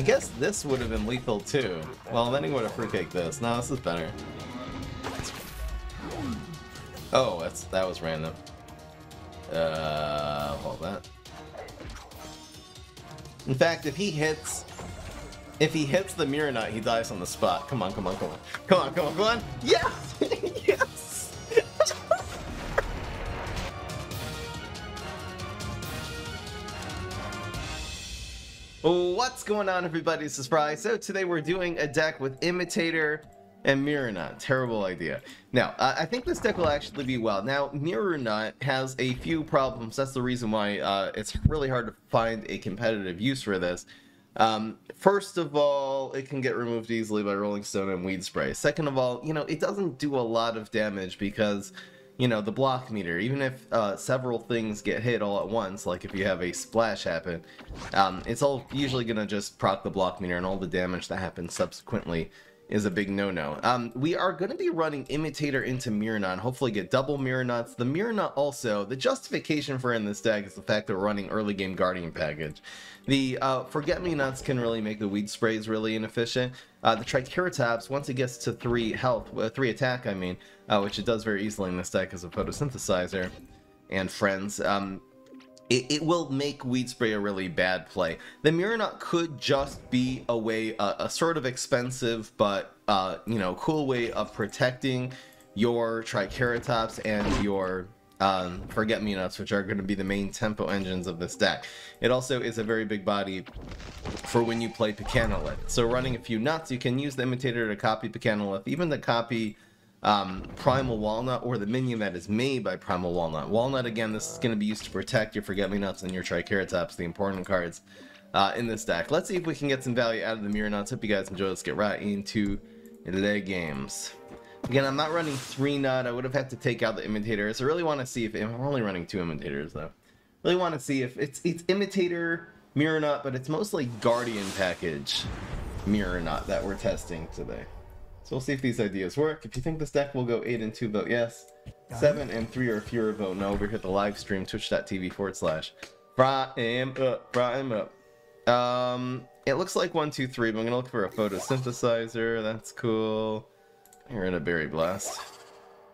I guess this would have been lethal too. Well, then he would have fruitcake this. No, this is better. Oh, that's that was random. Uh, hold that. In fact, if he hits, if he hits the mirror nut, he dies on the spot. Come on, come on, come on, come on, come on, come on. Yes, What's going on, everybody? Fry. So today we're doing a deck with Imitator and Mirror Nut. Terrible idea. Now, uh, I think this deck will actually be well. Now, Mirror Nut has a few problems. That's the reason why uh, it's really hard to find a competitive use for this. Um, first of all, it can get removed easily by Rolling Stone and Weed Spray. Second of all, you know, it doesn't do a lot of damage because you know, the block meter, even if uh, several things get hit all at once, like if you have a splash happen, um, it's all usually going to just proc the block meter and all the damage that happens subsequently is a big no-no. Um, we are going to be running Imitator into Nut, hopefully get double Mirror Nuts. The Mirror Nut also, the justification for in this deck is the fact that we're running early game Guardian package. The uh, Forget Me Nuts can really make the Weed Sprays really inefficient. Uh, the Triceratops, once it gets to 3 health, uh, 3 attack I mean, uh, which it does very easily in this deck as a photosynthesizer, and friends, um, it, it, will make Weed Spray a really bad play. The Nut could just be a way, a sort of expensive but, uh, you know, cool way of protecting your Triceratops and your um, Forget Me Nots, which are going to be the main tempo engines of this deck. It also is a very big body for when you play Pecanolith. So running a few nuts, you can use the Imitator to copy Pecanolith, even to copy um, Primal Walnut or the minion that is made by Primal Walnut. Walnut, again, this is going to be used to protect your Forget Me Nots and your Triceratops, the important cards uh, in this deck. Let's see if we can get some value out of the Mirror Nuts. Hope you guys enjoy. Let's get right into the games. Again, I'm not running 3 Nut. I would have had to take out the Imitators. I really want to see if... I'm only running 2 Imitators, though. really want to see if it's, it's Imitator, Mirror Nut, but it's mostly Guardian package Mirror Nut that we're testing today. So we'll see if these ideas work. If you think this deck will go 8 and 2, vote yes. 7 and 3 or fewer, vote no. Over here at the live stream, twitch.tv forward slash fry em up, fry em up. Um, it looks like one, two, three, but I'm going to look for a photosynthesizer. That's cool. You're in a berry blast.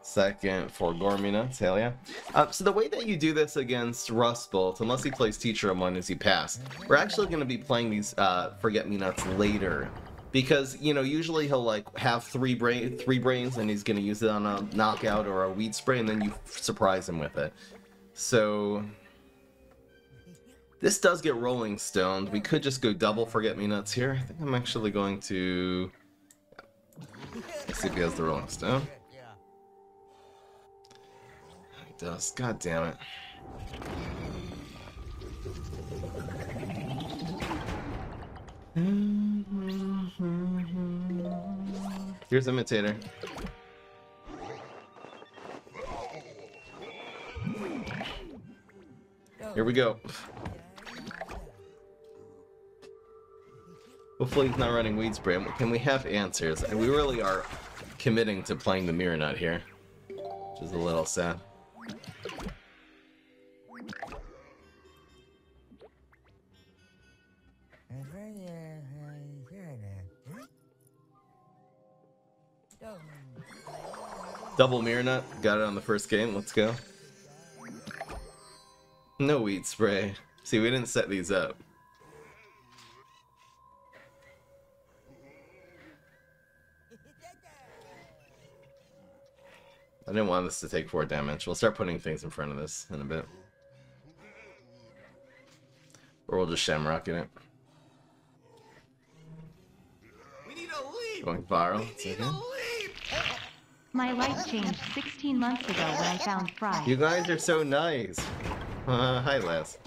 Second for Gormina, hell yeah. Uh, so the way that you do this against Rust Bolt, unless he plays Teacher of One as you pass, we're actually going to be playing these uh, Forget Me Nuts later. Because you know usually he'll like have three brain three brains and he's gonna use it on a knockout or a weed spray and then you surprise him with it. So this does get rolling stoned. We could just go double forget me nuts here. I think I'm actually going to Let's see if he has the rolling stone he does god damn it Here's Imitator. Here we go. Hopefully he's not running Weed Spray. Can we have answers? And we really are committing to playing the Mirror Nut here. Which is a little sad. Double mirror nut. Got it on the first game. Let's go. No weed spray. See, we didn't set these up. I didn't want this to take 4 damage. We'll start putting things in front of this in a bit. Or we'll just shamrock in it. Going viral. My life changed 16 months ago when I found Fry. You guys are so nice. Uh, hi, Les.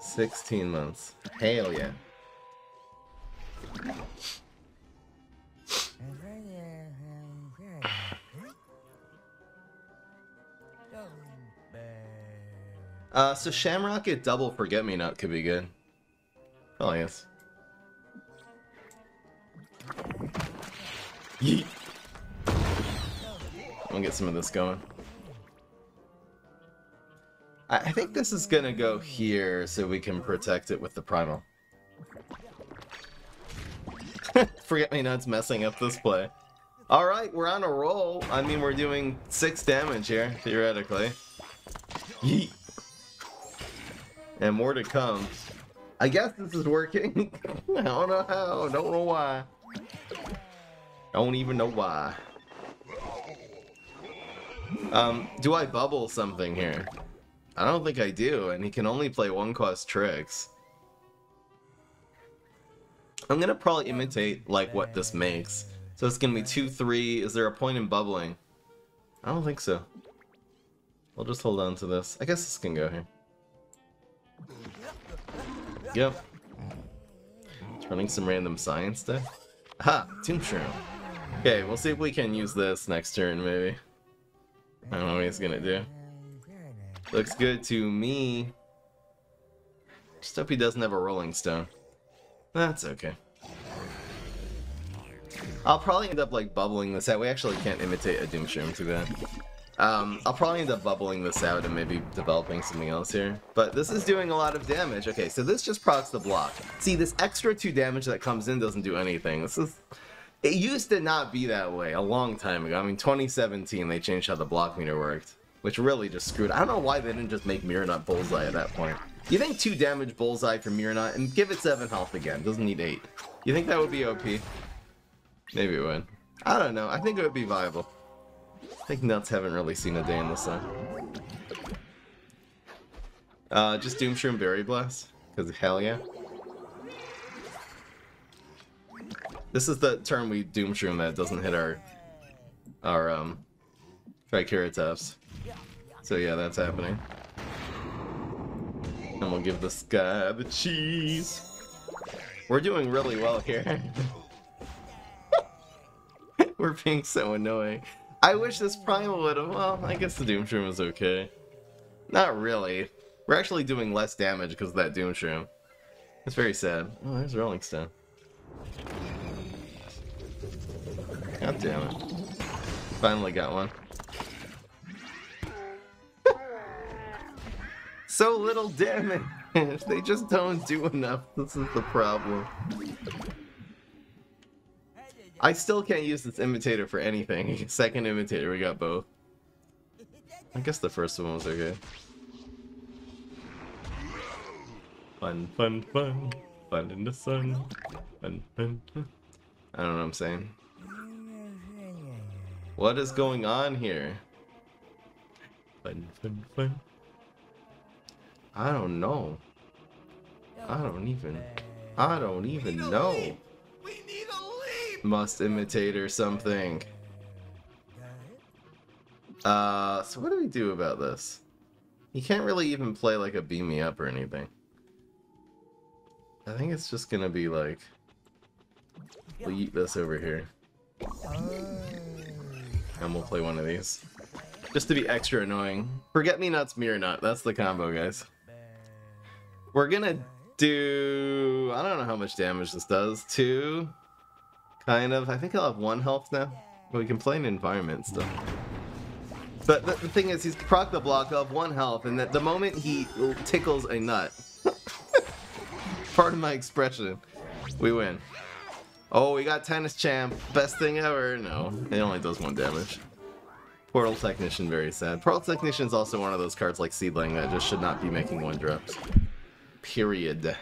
16 months. Hell yeah. Uh, so Shamrock at double Forget Me Not could be good. Oh, yes. Yeet. Gonna get some of this going. I I think this is gonna go here so we can protect it with the primal. Forget Me Not's messing up this play. Alright, we're on a roll. I mean, we're doing 6 damage here, theoretically. Yeet. And more to come. I guess this is working. I don't know how, don't know why. Don't even know why. Um, do I bubble something here? I don't think I do, and he can only play one cost tricks. I'm gonna probably imitate like what this makes. So it's gonna be 2-3. Is there a point in bubbling? I don't think so. We'll just hold on to this. I guess this can go here. Yep. It's running some random science stuff. Ha! Doomshroom. Okay, we'll see if we can use this next turn, maybe. I don't know what he's gonna do. Looks good to me. Just hope he doesn't have a Rolling Stone. That's okay. I'll probably end up like bubbling this out. We actually can't imitate a Doomshroom too bad. Um, I'll probably end up bubbling this out and maybe developing something else here. But this is doing a lot of damage. Okay, so this just procs the block. See, this extra 2 damage that comes in doesn't do anything. This is... It used to not be that way a long time ago. I mean, 2017, they changed how the block meter worked. Which really just screwed. I don't know why they didn't just make Mirror Nut Bullseye at that point. You think 2 damage Bullseye for Nut and give it 7 health again. Doesn't need 8. You think that would be OP? Maybe it would. I don't know. I think it would be viable. I think nuts haven't really seen a day in the sun. Uh, just Doomshroom Berry Blast, because hell yeah. This is the turn we Doomshroom that doesn't hit our, our, um, Triceratops. So yeah, that's happening. And we'll give this guy the cheese. We're doing really well here. We're being so annoying. I wish this Primal would have... Well, I guess the Doomshroom is okay. Not really. We're actually doing less damage because of that Doomshroom. It's very sad. Oh, there's Rolling Stone. God damn it. Finally got one. so little damage! they just don't do enough. This is the problem. I still can't use this imitator for anything. Second imitator, we got both. I guess the first one was okay. Fun, fun, fun. Fun in the sun. Fun, fun, fun. I don't know what I'm saying. What is going on here? Fun, fun, fun. I don't know. I don't even. I don't even know. Must imitate or something. Uh, so what do we do about this? He can't really even play like a beam me up or anything. I think it's just gonna be like, we'll eat this over here. And we'll play one of these. Just to be extra annoying. Forget me nuts, mirror nut. That's the combo, guys. We're gonna do... I don't know how much damage this does. Two? Kind of. I think I'll have one health now. We can play an environment still. But the, the thing is, he's proc the block of one health, and that the moment he tickles a nut, pardon my expression, we win. Oh, we got tennis champ, best thing ever. No, it only does one damage. Portal Technician, very sad. Portal Technician is also one of those cards like Seedling that just should not be making one drops. Period.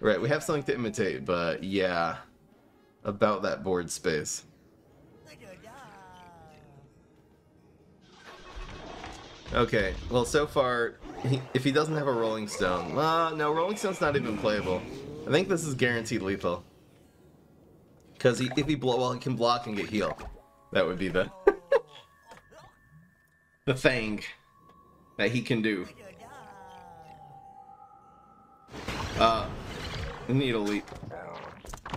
Right, we have something to imitate, but yeah, about that board space. Okay, well, so far, he, if he doesn't have a Rolling Stone... Uh, no, Rolling Stone's not even playable. I think this is guaranteed lethal. Because he, if he blow, well, he can block and get heal. That would be the... the thing that he can do. Uh, Needle Leap.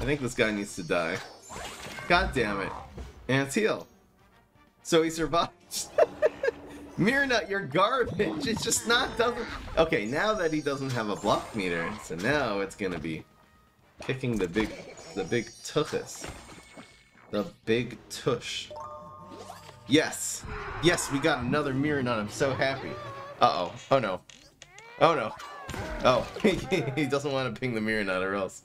I think this guy needs to die. God damn it. And it's heal. So he survives. Nut, you're garbage. It's just not doesn't. Okay, now that he doesn't have a block meter, so now it's gonna be kicking the big, the big tuchus, the big tush. Yes, yes, we got another Nut. I'm so happy. Uh-oh. Oh, no. Oh, no. Oh, he doesn't want to ping the mirror or else.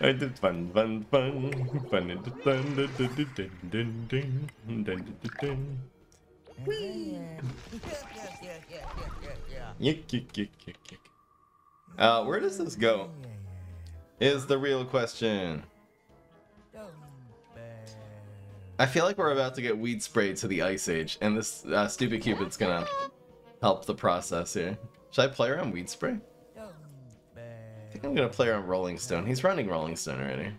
I did fun, fun, fun, fun, fun, fun, uh, where does this go? Is the real question. I feel like we're about to get weed sprayed to the ice age, and this uh, stupid cupid's gonna help the process here. Should I play around weed spray? I'm gonna play around Rolling Stone. He's running Rolling Stone already.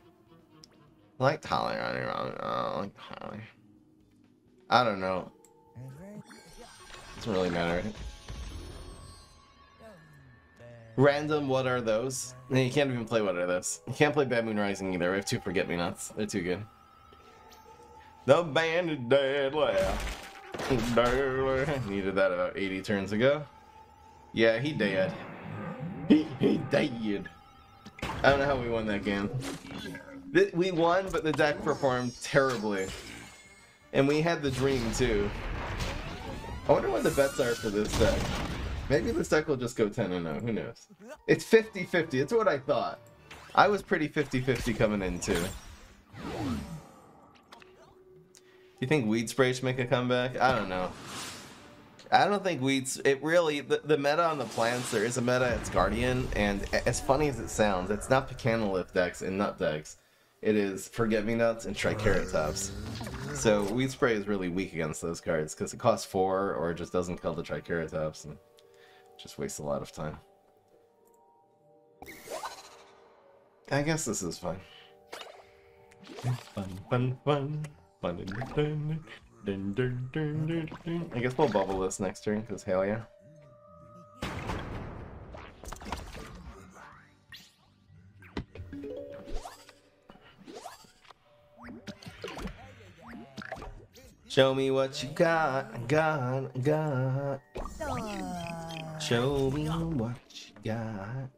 I like Holly running around. Oh, I like Holly. I don't know. Doesn't really matter. Random, what are those? You can't even play what are those. You can't play Bad Moon Rising either. We have two Forget Me Nots. They're too good. The band is dead laugh. Needed that about 80 turns ago. Yeah, he dead. He, he died. I don't know how we won that game. We won, but the deck performed terribly. And we had the dream too. I wonder what the bets are for this deck. Maybe this deck will just go 10 and 0. Who knows? It's 50 50. It's what I thought. I was pretty 50 50 coming in too. You think Weed Spray should make a comeback? I don't know. I don't think Weeds. It really the, the meta on the plants. There is a meta. It's Guardian, and as funny as it sounds, it's not Pecanolith decks and Nut decks. It is Forget Me Nuts and Triceratops. So Weed Spray is really weak against those cards because it costs four, or it just doesn't kill the Triceratops, and just wastes a lot of time. I guess this is fun. Fun, fun, fun. Fun, dun, dun, dun, dun. I guess we'll bubble this next turn, because hell yeah. Show me what you got, got, got. Show me what you got.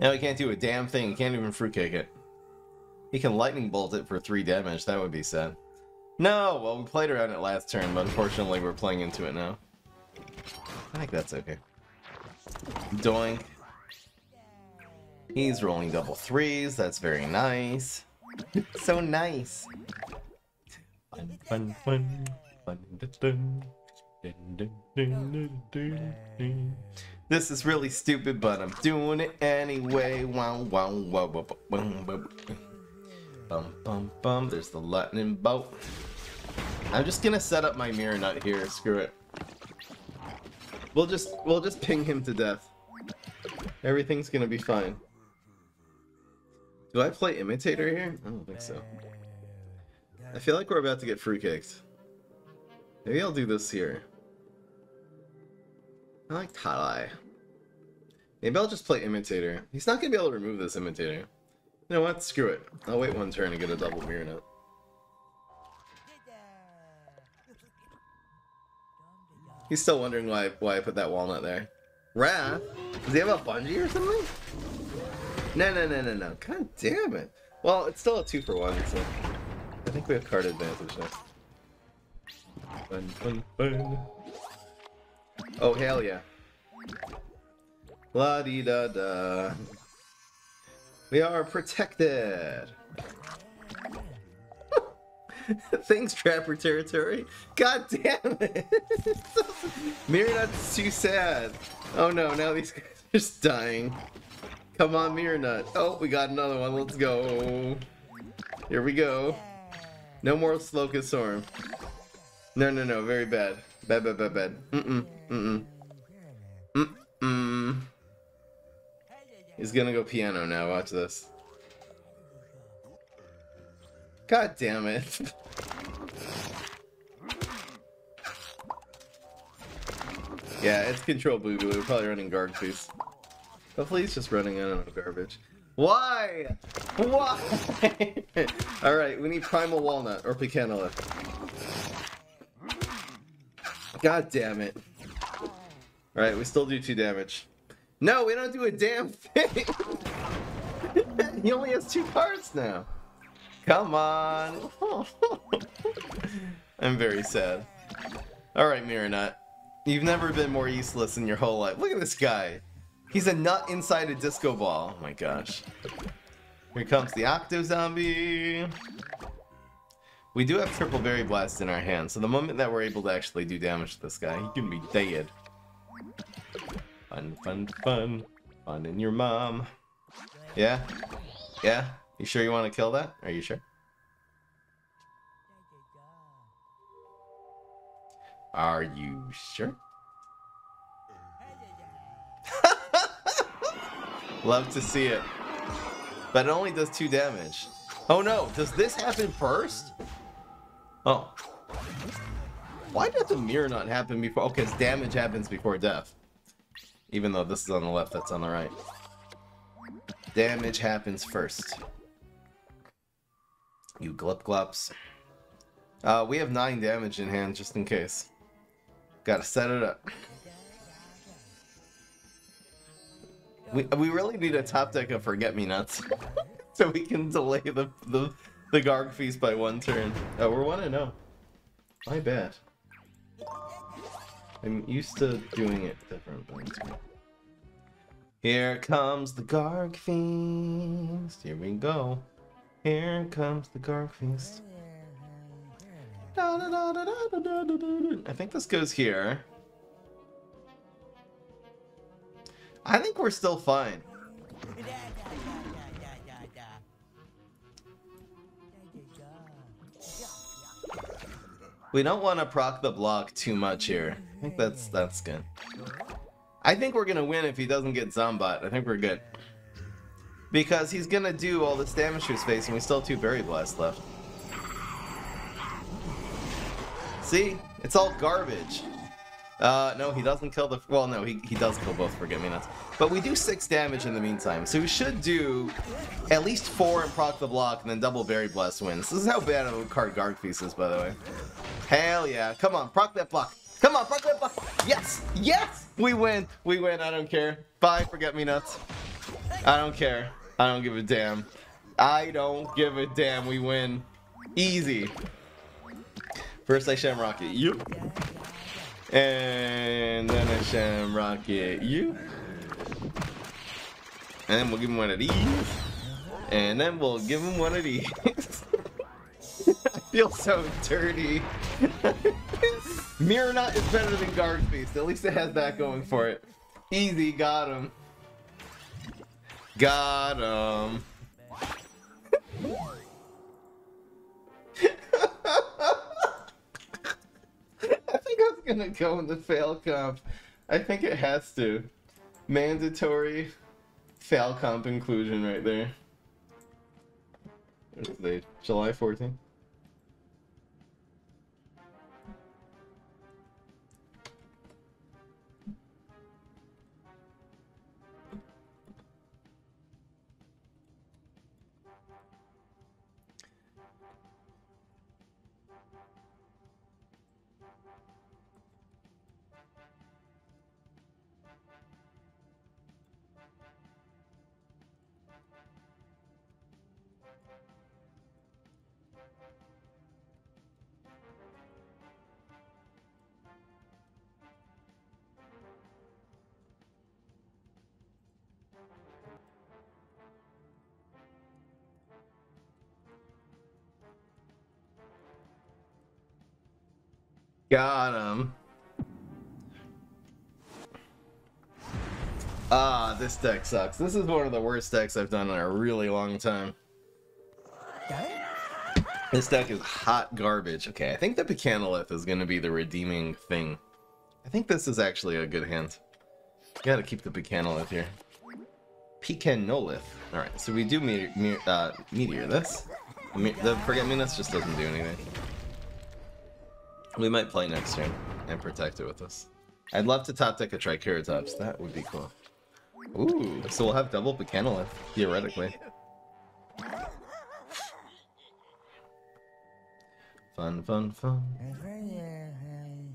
Now he can't do a damn thing. He can't even fruitcake it. He can lightning bolt it for three damage. That would be sad. No, well we played around it last turn, but unfortunately we're playing into it now. I think that's okay. Doink. He's rolling double threes. That's very nice. so nice. Fun, fun, fun. Fun, dun, dun. Dun. This is really stupid, but I'm doing it anyway. Wow, wow, wow, wow, wow, wow, wow. Bum, bum, bum. There's the lightning bolt. I'm just gonna set up my mirror nut here. Screw it. We'll just we'll just ping him to death. Everything's gonna be fine. Do I play imitator here? I don't think so. I feel like we're about to get fruitcakes. Maybe I'll do this here. I like Tadai. Maybe I'll just play imitator. He's not gonna be able to remove this imitator. You know what? Screw it. I'll wait one turn and get a double mirror nut. He's still wondering why why I put that walnut there. Wrath? Does he have a bungee or something? No, no, no, no, no. God damn it. Well, it's still a two for one, so I think we have card advantage now. Fun, fun, fun. Oh, hell yeah. La di da da. We are protected. Thanks, Trapper Territory. God damn it. Mirror too sad. Oh no, now these guys are just dying. Come on, Mirror Oh, we got another one. Let's go. Here we go. No more Locust Swarm. No, no, no. Very bad. Bad, bad, bad, bad. Mm-mm. Mm-mm. Mm-mm. He's gonna go piano now. Watch this. God damn it. yeah, it's control boo boo. We're probably running guard boost. Hopefully he's just running, out don't garbage. Why? Why? Alright, we need Primal Walnut or Pecanolith. God damn it. Alright, we still do two damage. No, we don't do a damn thing! he only has two cards now. Come on. I'm very sad. Alright, Mirror Nut. You've never been more useless in your whole life. Look at this guy. He's a nut inside a disco ball. Oh my gosh. Here comes the Octo Zombie. We do have Triple Berry Blast in our hand, so the moment that we're able to actually do damage to this guy, he can be dead. Fun, fun, fun. Fun in your mom. Yeah? Yeah? You sure you want to kill that? Are you sure? Are you sure? Love to see it. But it only does two damage. Oh no, does this happen first? Oh. Why did the mirror nut happen before? Because damage happens before death. Even though this is on the left, that's on the right. Damage happens first. You glip glops. Uh, we have 9 damage in hand, just in case. Gotta set it up. We, we really need a top deck of Forget-Me-Nuts. so we can delay the, the, the Garg Feast by one turn. Oh, we're 1 0. My bad. I'm used to doing it differently. Here comes the Garg Feast. Here we go. Here comes the Garg I think this goes here. I think we're still fine. We don't want to proc the block too much here. I think that's that's good. I think we're gonna win if he doesn't get Zombat. I think we're good. Because he's gonna do all this damage to his face and we still have two Berry Blast left. See? It's all garbage. Uh, no, he doesn't kill the... Well, no, he, he does kill both Forget-Me-Nuts. But we do 6 damage in the meantime, so we should do at least 4 and proc the block, and then double Berry Blast wins. This is how bad of a card Garg Feast is, by the way. Hell yeah. Come on, proc that block. Come on, proc that block. Yes! Yes! We win. We win. I don't care. Bye, Forget-Me-Nuts. I don't care. I don't give a damn. I don't give a damn. We win. Easy. First I Shamrock it. You. And then I Shamrock it. You. And then we'll give him one of these. And then we'll give him one of these. I feel so dirty. Mirror Nut is better than Garg Feast. At least it has that going for it. Easy, got him. Got him. I think I was gonna go in the fail comp. I think it has to. Mandatory fail comp inclusion right there. What's the? July 14th? Got him. Ah, this deck sucks. This is one of the worst decks I've done in a really long time. This deck is hot garbage. Okay, I think the Pecanolith is going to be the redeeming thing. I think this is actually a good hand. Gotta keep the Pecanolith here. Pecanolith. Alright, so we do meteor, uh, meteor this. The Forget-Me-Nuts just doesn't do anything. We might play next turn and protect it with us. I'd love to top deck a Triceratops. That would be cool. Ooh, so we'll have double Pecanolith, theoretically. Fun, fun, fun.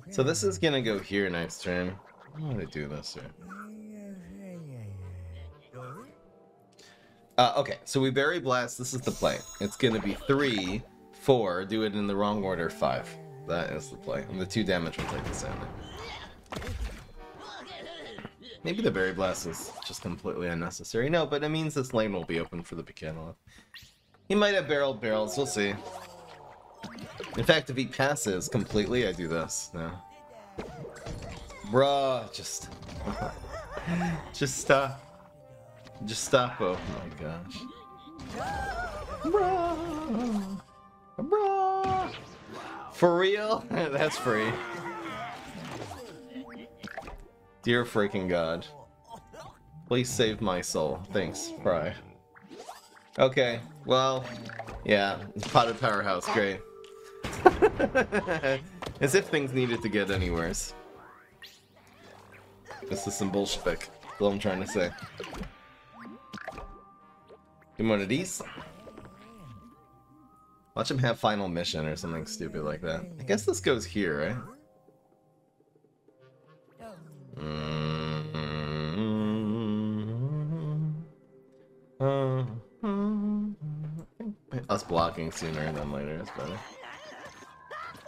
So this is gonna go here next turn. I'm gonna do this here. Uh, okay, so we Berry Blast. This is the play. It's gonna be three, four. Do it in the wrong order. Five. That is the play. And the two damage will take the sound. Maybe the Berry Blast is just completely unnecessary. No, but it means this lane will be open for the Picanolo. He might have barreled barrels, we'll see. In fact, if he passes completely, I do this. No. Bruh, just... just stop. Just stop, oh my gosh. Bruh. Bruh. For real? That's free. Dear freaking god. Please save my soul. Thanks, Fry. Okay, well, yeah, potted powerhouse, great. As if things needed to get any worse. This is some bullshit, that's all I'm trying to say. Give one of these. Watch him have final mission or something stupid like that. I guess this goes here, right? Mm-hmm. Us blocking sooner than later is better.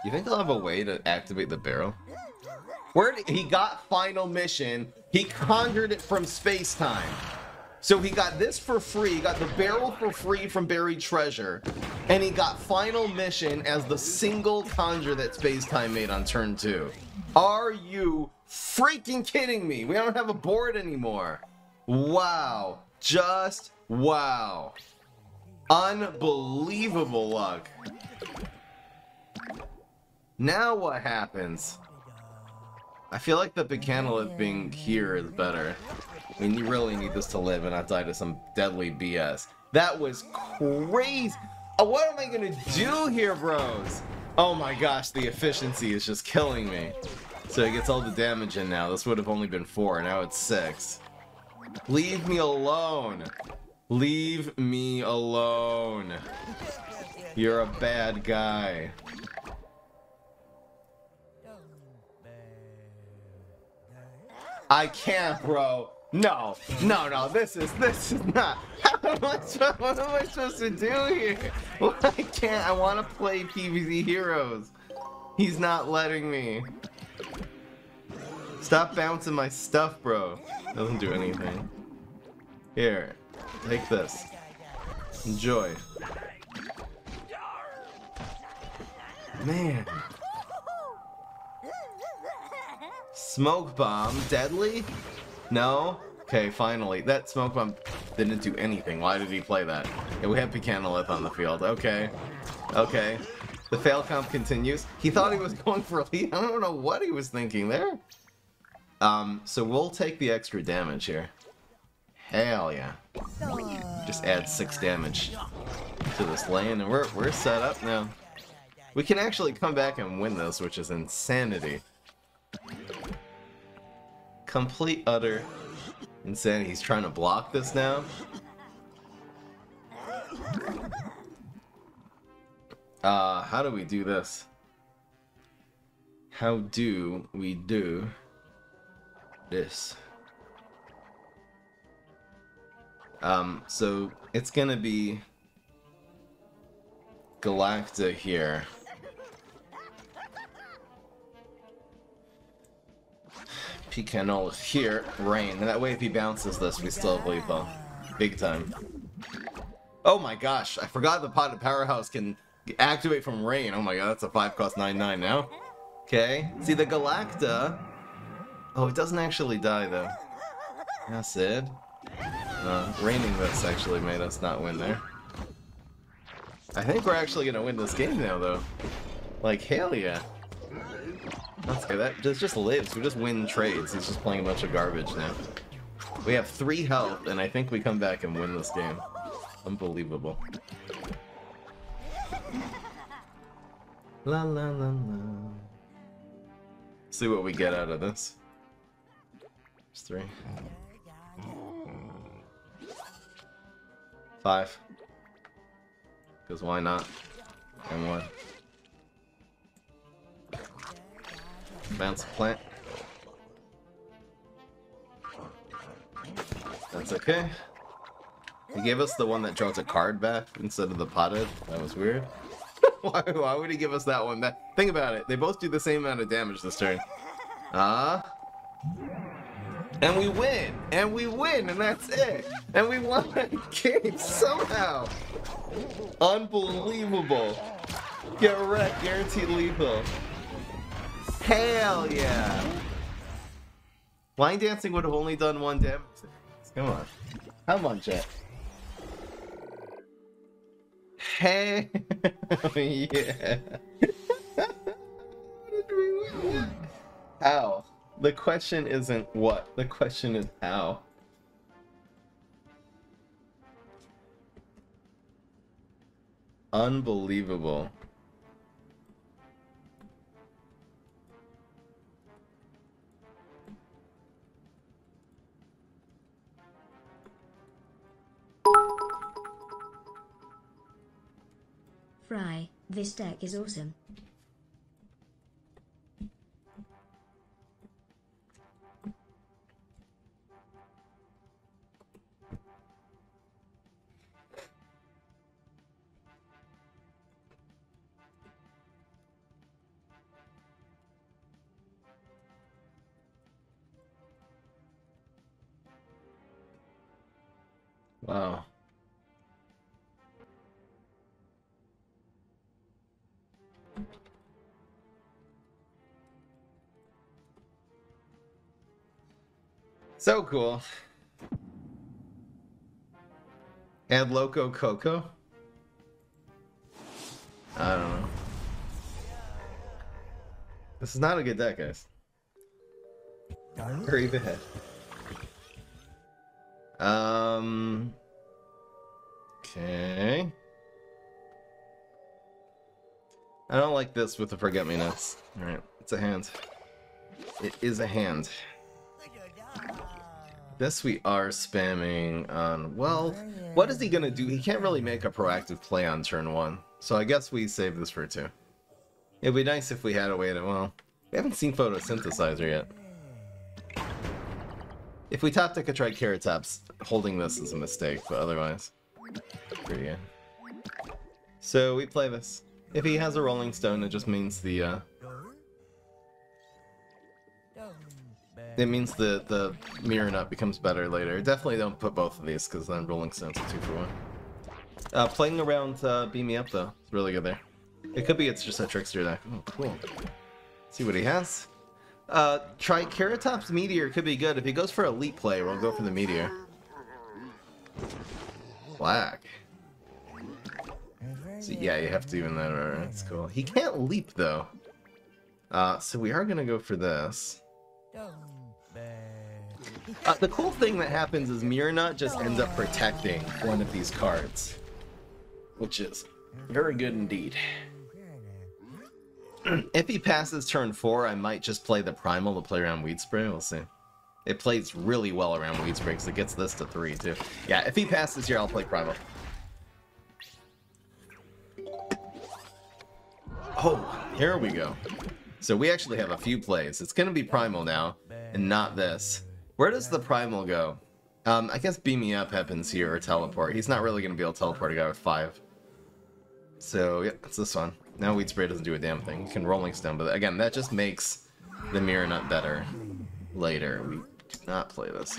You think they'll have a way to activate the barrel? Where he got final mission. He conjured it from space time. So he got this for free, he got the barrel for free from Buried Treasure, and he got Final Mission as the single conjure that Space Time made on turn two. Are you freaking kidding me? We don't have a board anymore. Wow. Just wow. Unbelievable luck. Now what happens? I feel like the Pecanolith being here is better. I mean, you really need this to live and not die to some deadly BS. That was crazy. Oh, what am I gonna do here, bros? Oh my gosh, the efficiency is just killing me. So it gets all the damage in now. This would have only been four, now it's six. Leave me alone. Leave me alone. You're a bad guy. I can't, bro. No, no, no. This is this is not. Am supposed, what am I supposed to do here? I can't. I want to play PvZ Heroes. He's not letting me. Stop bouncing my stuff, bro. Doesn't do anything. Here, take this. Enjoy. Man. Smoke bomb, deadly? No? Okay, finally. That smoke bomb didn't do anything. Why did he play that? Yeah, we have Pecanolith on the field. Okay. Okay. The fail comp continues. He thought he was going for a lead. I don't know what he was thinking there. Um, so we'll take the extra damage here. Hell yeah. Just add six damage to this lane, and we're, we're set up now. We can actually come back and win this, which is insanity. Complete, utter insanity. He's trying to block this now. Uh, how do we do this? How do we do this? Um, so it's gonna be Galacta here. Picanol here, Rain. And that way if he bounces this, we still have lethal. Big time. Oh my gosh, I forgot the potted powerhouse can activate from Rain. Oh my god, that's a 5 cost 9-9 now. Okay, see the Galacta... Oh, it doesn't actually die though. That's it. Uh, raining this actually made us not win there. I think we're actually gonna win this game now though. Like, hell yeah. That's good. That just, just lives. We just win trades. He's just playing a bunch of garbage now. We have three health, and I think we come back and win this game. Unbelievable. La la la la. See what we get out of this. It's three. Five. Because why not? And one. Bounce plant. That's okay. He gave us the one that draws a card back instead of the potted. That was weird. why, why would he give us that one? That, think about it. They both do the same amount of damage this turn. Ah. and we win! And we win! And that's it! And we won that game somehow! Unbelievable! Get wrecked, guaranteed lethal. Hell yeah! Line dancing would have only done one damage. Come on. Come on, Jet. Hey, yeah. how? The question isn't what. The question is how. Unbelievable. Fry, this deck is awesome. So cool. And Loco Coco? I don't know. This is not a good deck, guys. Hurry ahead. Um. Okay. I don't like this with the forget me nots. Alright, it's a hand. It is a hand. This we are spamming on. Well, what is he gonna do? He can't really make a proactive play on turn one. So I guess we save this for two. It'd be nice if we had a way to, well, we haven't seen photosynthesizer yet. If we top deck a Triceratops, holding this is a mistake, but otherwise, pretty good. So we play this. If he has a Rolling Stone, it just means the, uh, it means the the mirror nut becomes better later. Definitely don't put both of these because then Rolling Stones are two for one. Uh, playing around uh, Beam Me Up though, it's really good there. It could be it's just a trickster deck. Oh, cool. See what he has. Uh, Triceratops Meteor could be good. If he goes for a leap play, we'll go for the Meteor. Black. So, yeah, you have to even that. Right, that's cool. He can't leap though. Uh, so we are gonna go for this. Uh, the cool thing that happens is Mirror just ends up protecting one of these cards. Which is very good indeed. if he passes turn 4, I might just play the Primal to play around Weed Spray. We'll see. It plays really well around Weed Spray because it gets this to 3 too. Yeah, if he passes here, I'll play Primal. Oh, here we go. So we actually have a few plays. It's going to be Primal now, and not this. Where does the Primal go? Um, I guess Beam Me Up happens here, or Teleport. He's not really to be able to teleport a guy with 5. So, yeah, it's this one. Now Weed Spray doesn't do a damn thing. You can Rolling Stone, but again, that just makes the Mirror Nut better later. We do not play this.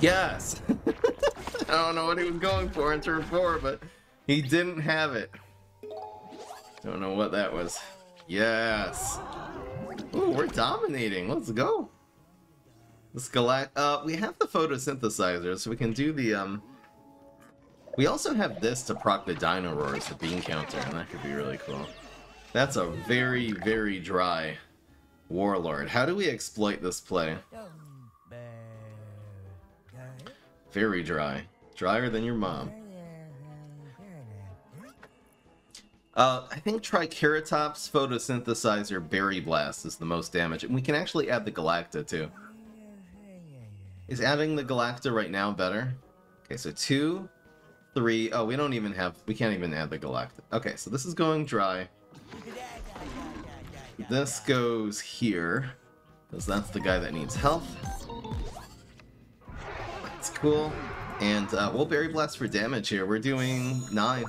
Yes! I don't know what he was going for in turn 4, but he didn't have it. Don't know what that was. Yes! Ooh, we're dominating. Let's go. This galact. Uh, we have the photosynthesizer, so we can do the um. We also have this to proc the Dino Roars for bean counter, and that could be really cool. That's a very, very dry Warlord. How do we exploit this play? Very dry. Drier than your mom. Uh, I think Triceratops, Photosynthesizer, Berry Blast is the most damage, and we can actually add the Galacta too. Is adding the Galacta right now better? Okay, so two, three. Oh, we don't even have. We can't even add the Galacta. Okay, so this is going dry. This goes here, because that's the guy that needs health. That's cool. And uh, we'll Berry Blast for damage here. We're doing 9.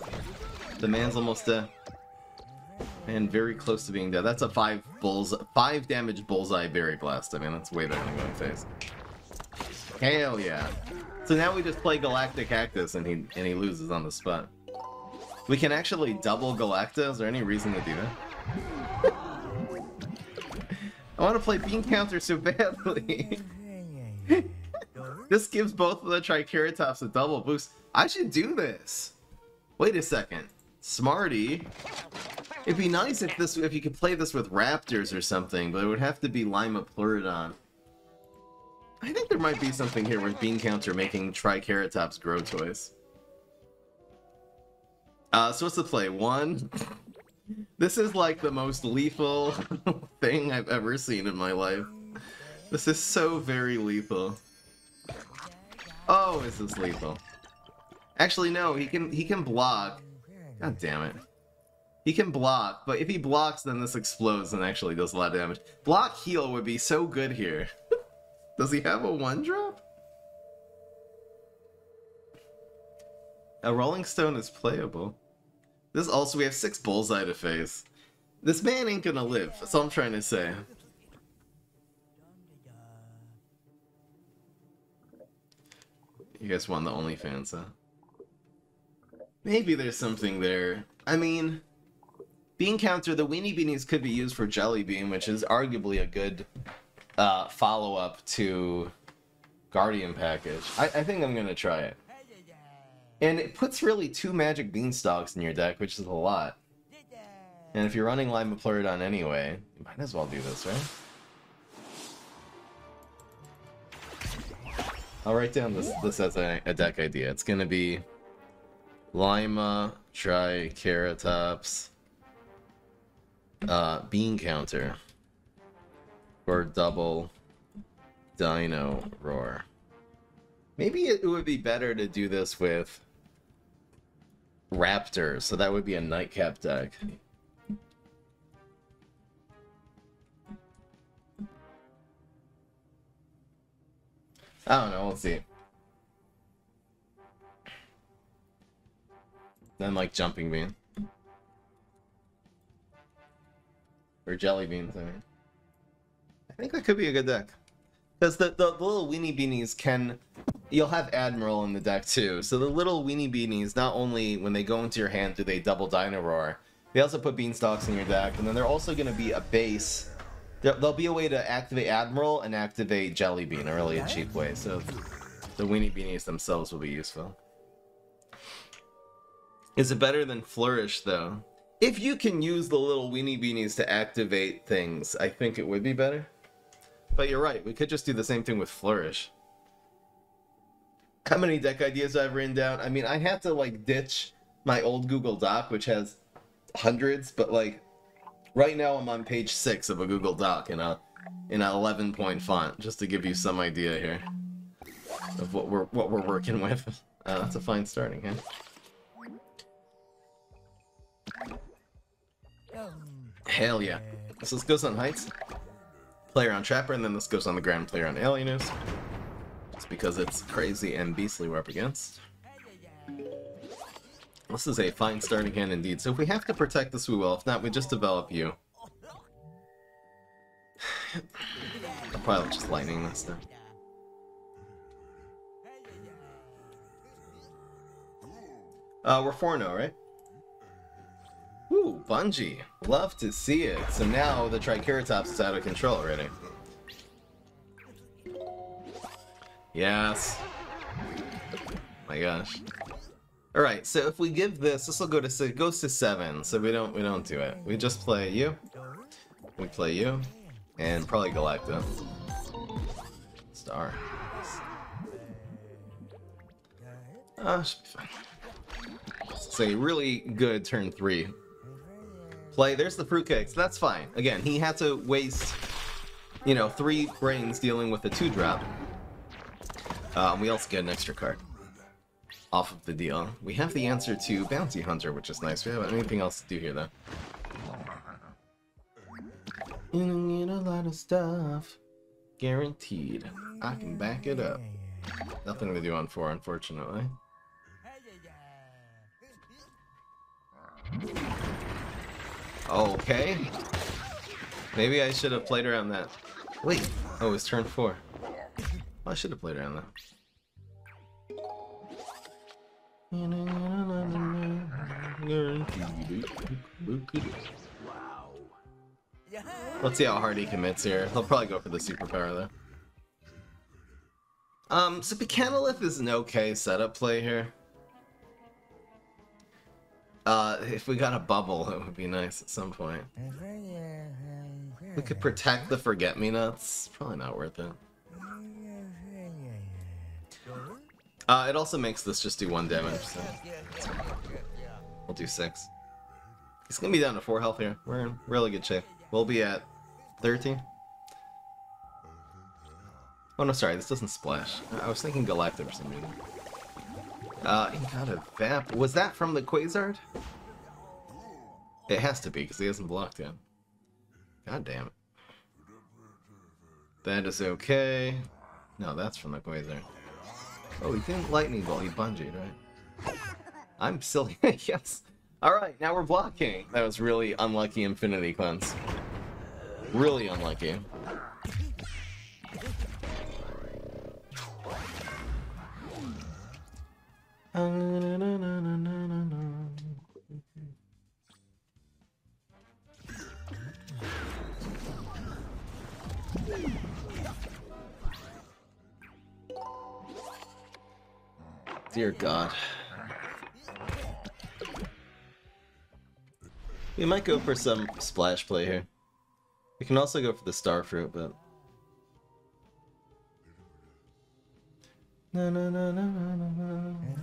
The man's almost dead. And very close to being dead. That's a 5 bulls 5 damage bullseye Berry Blast. I mean, that's way better than going phase. Hell yeah. So now we just play Galactic Cactus and he and he loses on the spot. We can actually double Galacta. Is there any reason to do that? I want to play Bean Counter so badly. this gives both of the Triceratops a double boost. I should do this. Wait a second. Smarty. It'd be nice if this if you could play this with Raptors or something, but it would have to be Lima Pleurodon. I think there might be something here with Bean Counter making Triceratops grow toys. Uh, so what's the play? One. This is like the most lethal thing I've ever seen in my life. This is so very lethal. Oh, is this lethal? Actually, no. He can he can block. God damn it. He can block, but if he blocks, then this explodes and actually does a lot of damage. Block heal would be so good here. Does he have a one drop? A Rolling Stone is playable. This also, we have six bullseye to face. This man ain't gonna live, that's all I'm trying to say. You guys won the OnlyFans, huh? Maybe there's something there. I mean, Bean Counter, the Weenie Beanies could be used for Jelly Bean, which is arguably a good uh, follow-up to Guardian Package. I, I think I'm gonna try it. And it puts really two Magic Beanstalks in your deck, which is a lot. And if you're running Lima Pleurodon anyway, you might as well do this, right? I'll write down this this as a, a deck idea. It's gonna be Lima, Triceratops, uh, Bean Counter, or double Dino Roar. Maybe it would be better to do this with Raptors, so that would be a Nightcap deck. I don't know, we'll see. Then like Jumping Bean. Or Jelly Beans, I mean. I think that could be a good deck. Because the, the, the little weenie beanies can... You'll have Admiral in the deck too. So the little weenie beanies, not only when they go into your hand do they double Dino Roar, they also put Beanstalks in your deck. And then they're also going to be a base. There, there'll be a way to activate Admiral and activate Jelly Bean, a really cheap way. So the weenie beanies themselves will be useful. Is it better than Flourish, though? If you can use the little weenie beanies to activate things, I think it would be better. But you're right, we could just do the same thing with Flourish. How many deck ideas I've written down? I mean, I had to, like, ditch my old Google Doc, which has hundreds, but, like, right now I'm on page 6 of a Google Doc in a in an 11 point font, just to give you some idea here of what we're what we're working with. Uh, that's a fine starting, huh? Hell yeah. So this goes on Heights, player on Trapper, and then this goes on the ground player on Alienus. Just because it's crazy and beastly we're up against. This is a fine starting hand indeed, so if we have to protect this we will, if not we just develop you. I'll probably just lightning this time. Uh, we're 4-0, right? Ooh, Bungee. Love to see it. So now the Triceratops is out of control already. Yes. My gosh. Alright, so if we give this, this will go to it goes to seven, so we don't we don't do it. We just play you. We play you. And probably Galacta. Star. Ah, should be. It's a really good turn three play. There's the fruitcakes. That's fine. Again, he had to waste, you know, three brains dealing with a two drop. Um, we also get an extra card off of the deal. We have the answer to Bounty Hunter, which is nice. We have anything else to do here, though. You need a lot of stuff. Guaranteed. I can back it up. Nothing to do on four, unfortunately. Okay. Maybe I should have played around that. Wait. Oh, it's turn four. Well, I should have played around that. Let's see how hard he commits here. He'll probably go for the superpower though. Um, so Pecanolith is an okay setup play here. Uh, if we got a bubble, it would be nice at some point. We could protect the Forget-Me-Nuts. Probably not worth it. Uh, it also makes this just do one damage, so... We'll do six. He's gonna be down to four health here. We're in really good shape. We'll be at 13. Oh no, sorry, this doesn't splash. I was thinking Galactic for some reason. Uh, he got a Vamp. Was that from the Quasar? It has to be, because he hasn't blocked yet. God damn it. That is okay. No, that's from the Quasar. Oh, he didn't Lightning Ball, he bungeed, right? I'm silly. yes. Alright, now we're blocking. That was really unlucky Infinity Cleanse. Really unlucky. Dear God. We might go for some splash play here. We can also go for the star fruit, but no no no no no no.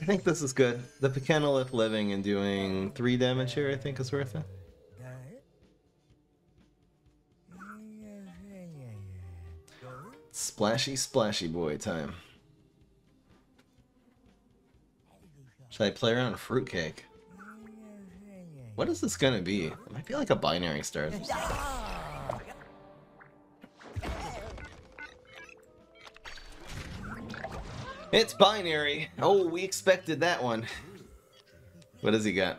I think this is good. The Pecanolith living and doing three damage here, I think is worth it. Splashy, splashy boy time. Should I play around fruitcake? What is this gonna be? It might be like a binary star. It's binary. Oh, we expected that one. What does he got?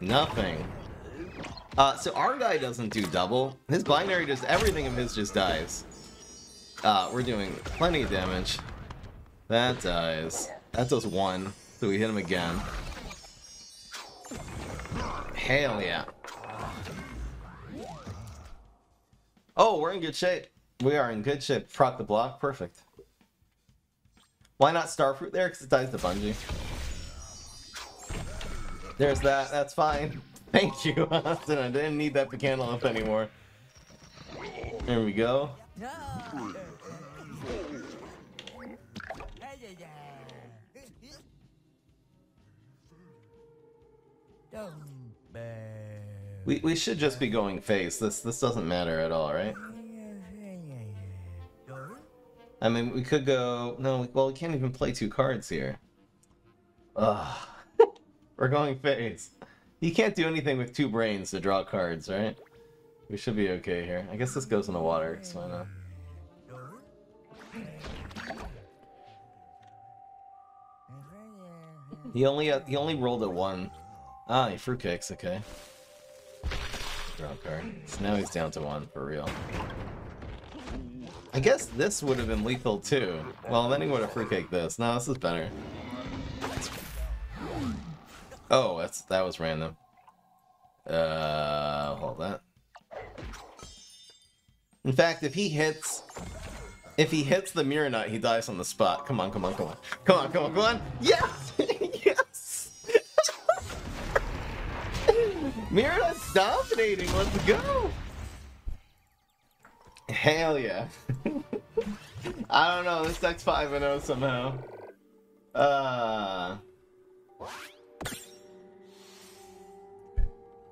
Nothing. Uh, so our guy doesn't do double. His binary just, everything of his just dies. Uh, we're doing plenty of damage. That dies. That does one. So we hit him again. Hell yeah. Oh, we're in good shape. We are in good shape. Proc the block. Perfect. Why not Starfruit there? Because it dies to Bungee. There's that. That's fine. Thank you, Austin. I didn't need that Pecanolith anymore. There we go. We, we should just be going face. This this doesn't matter at all, right? I mean, we could go... No, well, we can't even play two cards here. Ugh. We're going face. You can't do anything with two brains to draw cards, right? We should be okay here. I guess this goes in the water, so why not? He only uh, he only rolled a one. Ah, he fruitcakes, okay. Card. So now he's down to one for real. I guess this would have been lethal too. Well, then he would have fruitcake this. No, this is better. Oh, that's that was random. Uh, hold that. In fact, if he hits, if he hits the mirror nut, he dies on the spot. Come on, come on, come on, come on, come on, come on. Yes, yes. mirror dominating. Let's go. Hell yeah. I don't know. This deck's five and zero somehow. Uh.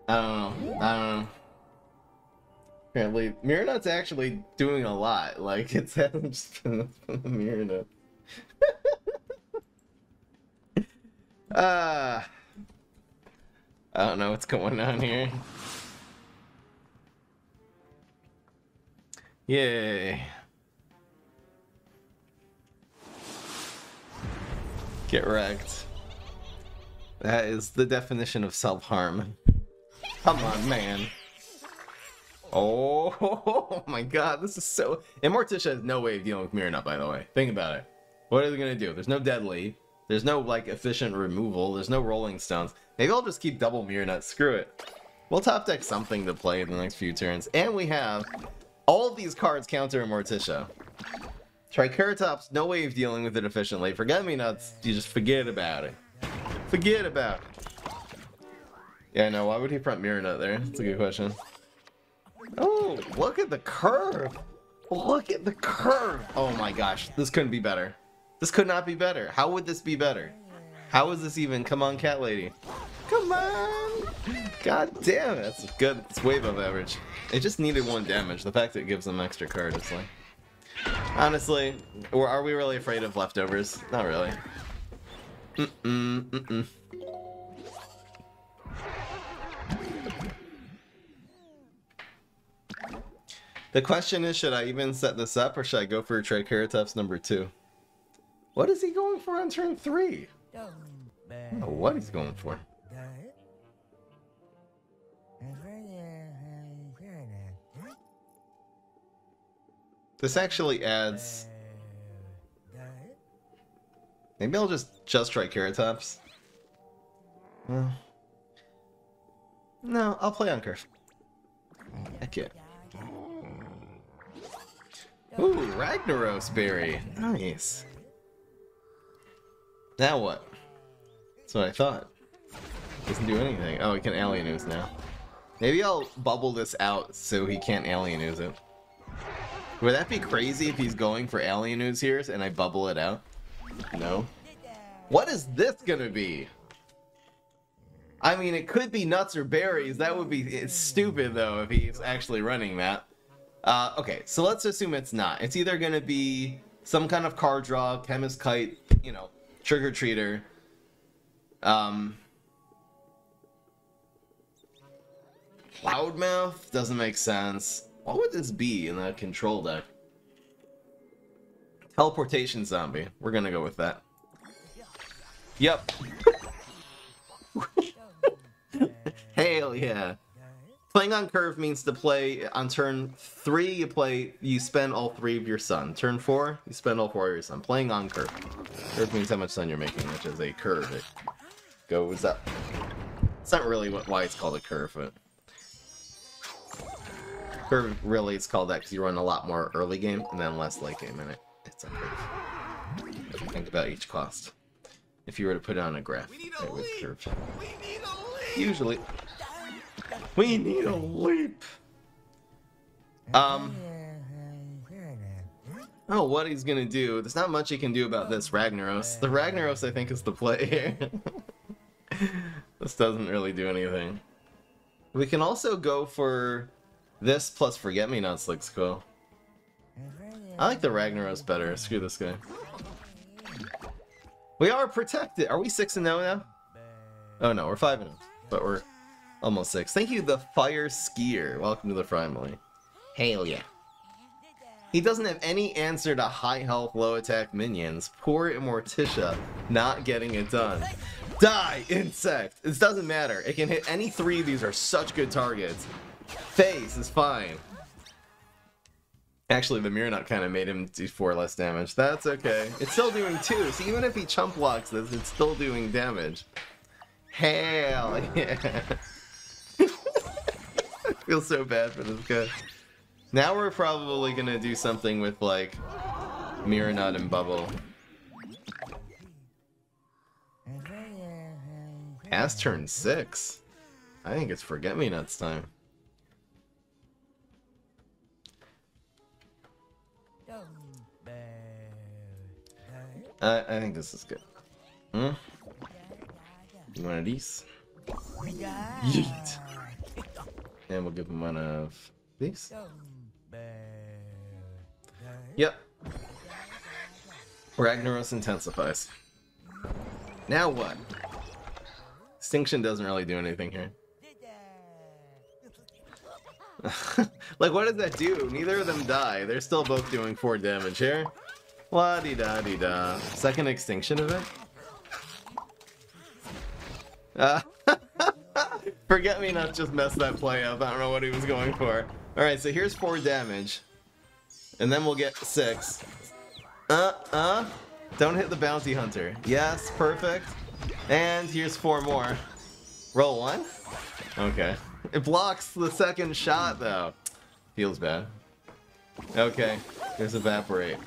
I don't know. I don't know. Apparently, Mirror Nut's actually doing a lot. Like, it's just been the Mirrornut. uh, I don't know what's going on here. Yay. Get wrecked. That is the definition of self-harm. Come on, man. Oh, oh my god, this is so... And Morticia has no way of dealing with Mirna, by the way. Think about it. What are they going to do? There's no deadly. There's no, like, efficient removal. There's no rolling stones. Maybe I'll just keep double Mirror nuts, Screw it. We'll top deck something to play in the next few turns. And we have all these cards counter Morticia. Triceratops, no way of dealing with it efficiently. Forget me nuts, you just forget about it. Forget about it. Yeah, no, why would he front Mirror Nut there? That's a good question. Oh, look at the curve! Look at the curve! Oh my gosh, this couldn't be better. This could not be better. How would this be better? How is this even? Come on, cat lady. Come on! God damn, that's good. It's way above average. It just needed one damage. The fact that it gives them extra card is like... Honestly, are we really afraid of leftovers? Not really. Mm-mm, mm-mm. The question is, should I even set this up, or should I go for Triceratops number two? What is he going for on turn three? I don't know what he's going for. This actually adds... Maybe I'll just just Triceratops. Well... No, I'll play on Curve. Heck yeah. Ooh, Ragnaros Berry. Nice. Now what? That's what I thought. Doesn't do anything. Oh, he can alien ooze now. Maybe I'll bubble this out so he can't alien ooze it. Would that be crazy if he's going for alien ooze here and I bubble it out? No. What is this gonna be? I mean, it could be nuts or berries. That would be stupid though if he's actually running that. Uh, okay, so let's assume it's not. It's either gonna be some kind of card draw, chemist kite, you know, trick or treater. Um, Loudmouth doesn't make sense. What would this be in that control deck? Teleportation zombie. We're gonna go with that. Yep. Hell yeah. Playing on curve means to play on turn three, you play you spend all three of your sun. Turn four, you spend all four of your sun. Playing on curve. Curve means how much sun you're making, which is a curve. It goes up. It's not really what, why it's called a curve, but curve really it's called that because you run a lot more early game and then less late game in it. It's a curve. If you think about each cost. If you were to put it on a graph, it would curve. Usually. We need a leap. Um. Oh, what he's gonna do? There's not much he can do about this Ragnaros. The Ragnaros, I think, is the play here. this doesn't really do anything. We can also go for this plus Forget Me Nots looks cool. I like the Ragnaros better. Screw this guy. We are protected. Are we 6 and 0 now? Oh no, we're 5 and 0. But we're almost 6. Thank you, the Fire Skier. Welcome to the family. Hail yeah. He doesn't have any answer to high health, low attack minions. Poor Morticia not getting it done. Die, insect! This doesn't matter. It can hit any three of these are such good targets. Face is fine. Actually, the Mirror Nut kind of made him do four less damage. That's okay. It's still doing two, so even if he chump blocks this, it's still doing damage. Hell yeah. I feel so bad for this guy. Now we're probably gonna do something with like Mirror Nut and Bubble. Past turn six. I think it's Forget Me Nuts time. I, I think this is good. Hmm? One of these. Yeet. And we'll give him one of these. Yep. Ragnaros intensifies. Now what? Extinction doesn't really do anything here. like, what does that do? Neither of them die. They're still both doing 4 damage here. La di da di da. Second extinction event? Uh, Forget me not just messed that play up. I don't know what he was going for. Alright, so here's 4 damage. And then we'll get 6. Uh, uh. Don't hit the bounty hunter. Yes, perfect. And here's 4 more. Roll 1? Okay. It blocks the second shot, though. Feels bad. Okay, there's Evaporate.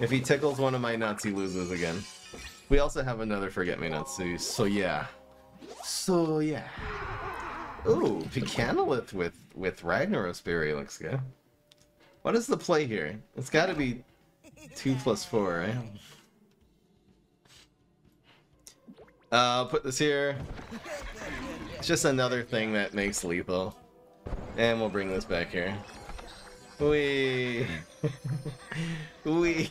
If he tickles one of my nuts, he loses again. We also have another Forget-Me-Not, so, so yeah. So yeah. Ooh, Pecanolith with, with Ragnaros Berry looks good. What is the play here? It's gotta be 2 plus 4, right? Uh, I'll put this here. It's just another thing that makes lethal. And we'll bring this back here. Wee. Wee.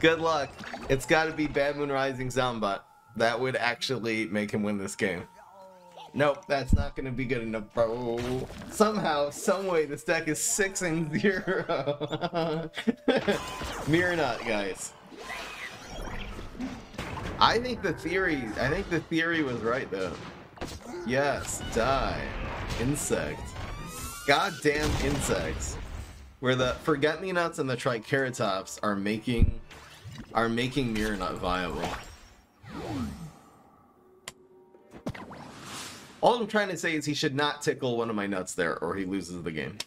Good luck. It's gotta be Bad Moon Rising Zombot. That would actually make him win this game. Nope, that's not gonna be good enough, bro. Somehow, someway, this deck is 6 and 0. Mirror Nut, guys. I think the theory, I think the theory was right, though. Yes, die. Insect. Goddamn insects. Where the Forget-Me-Nots and the Triceratops are making, are making Mirror not viable. All I'm trying to say is he should not tickle one of my nuts there, or he loses the game.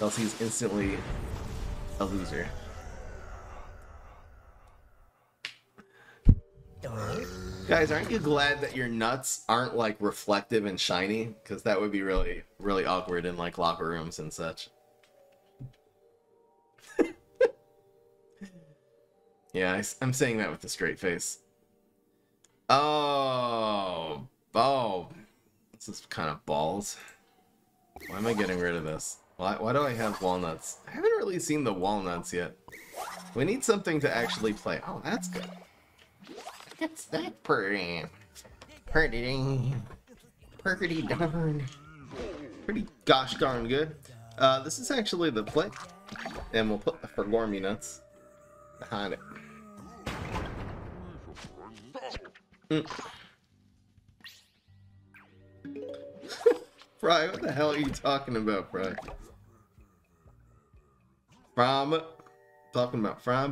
Else he's instantly a loser. Guys, aren't you glad that your nuts aren't like reflective and shiny? Because that would be really, really awkward in like locker rooms and such. yeah, I, am saying that with a straight face. Oh, oh, this is kind of balls. Why am I getting rid of this? Why, why do I have walnuts? I haven't really seen the walnuts yet. We need something to actually play. Oh, that's good. That's that pretty. Pretty. Pretty darn. Pretty gosh darn good. Uh, this is actually the play. And we'll put the Forgormy nuts behind it. Mm. Fry, what the hell are you talking about, Fry? From talking about Fry,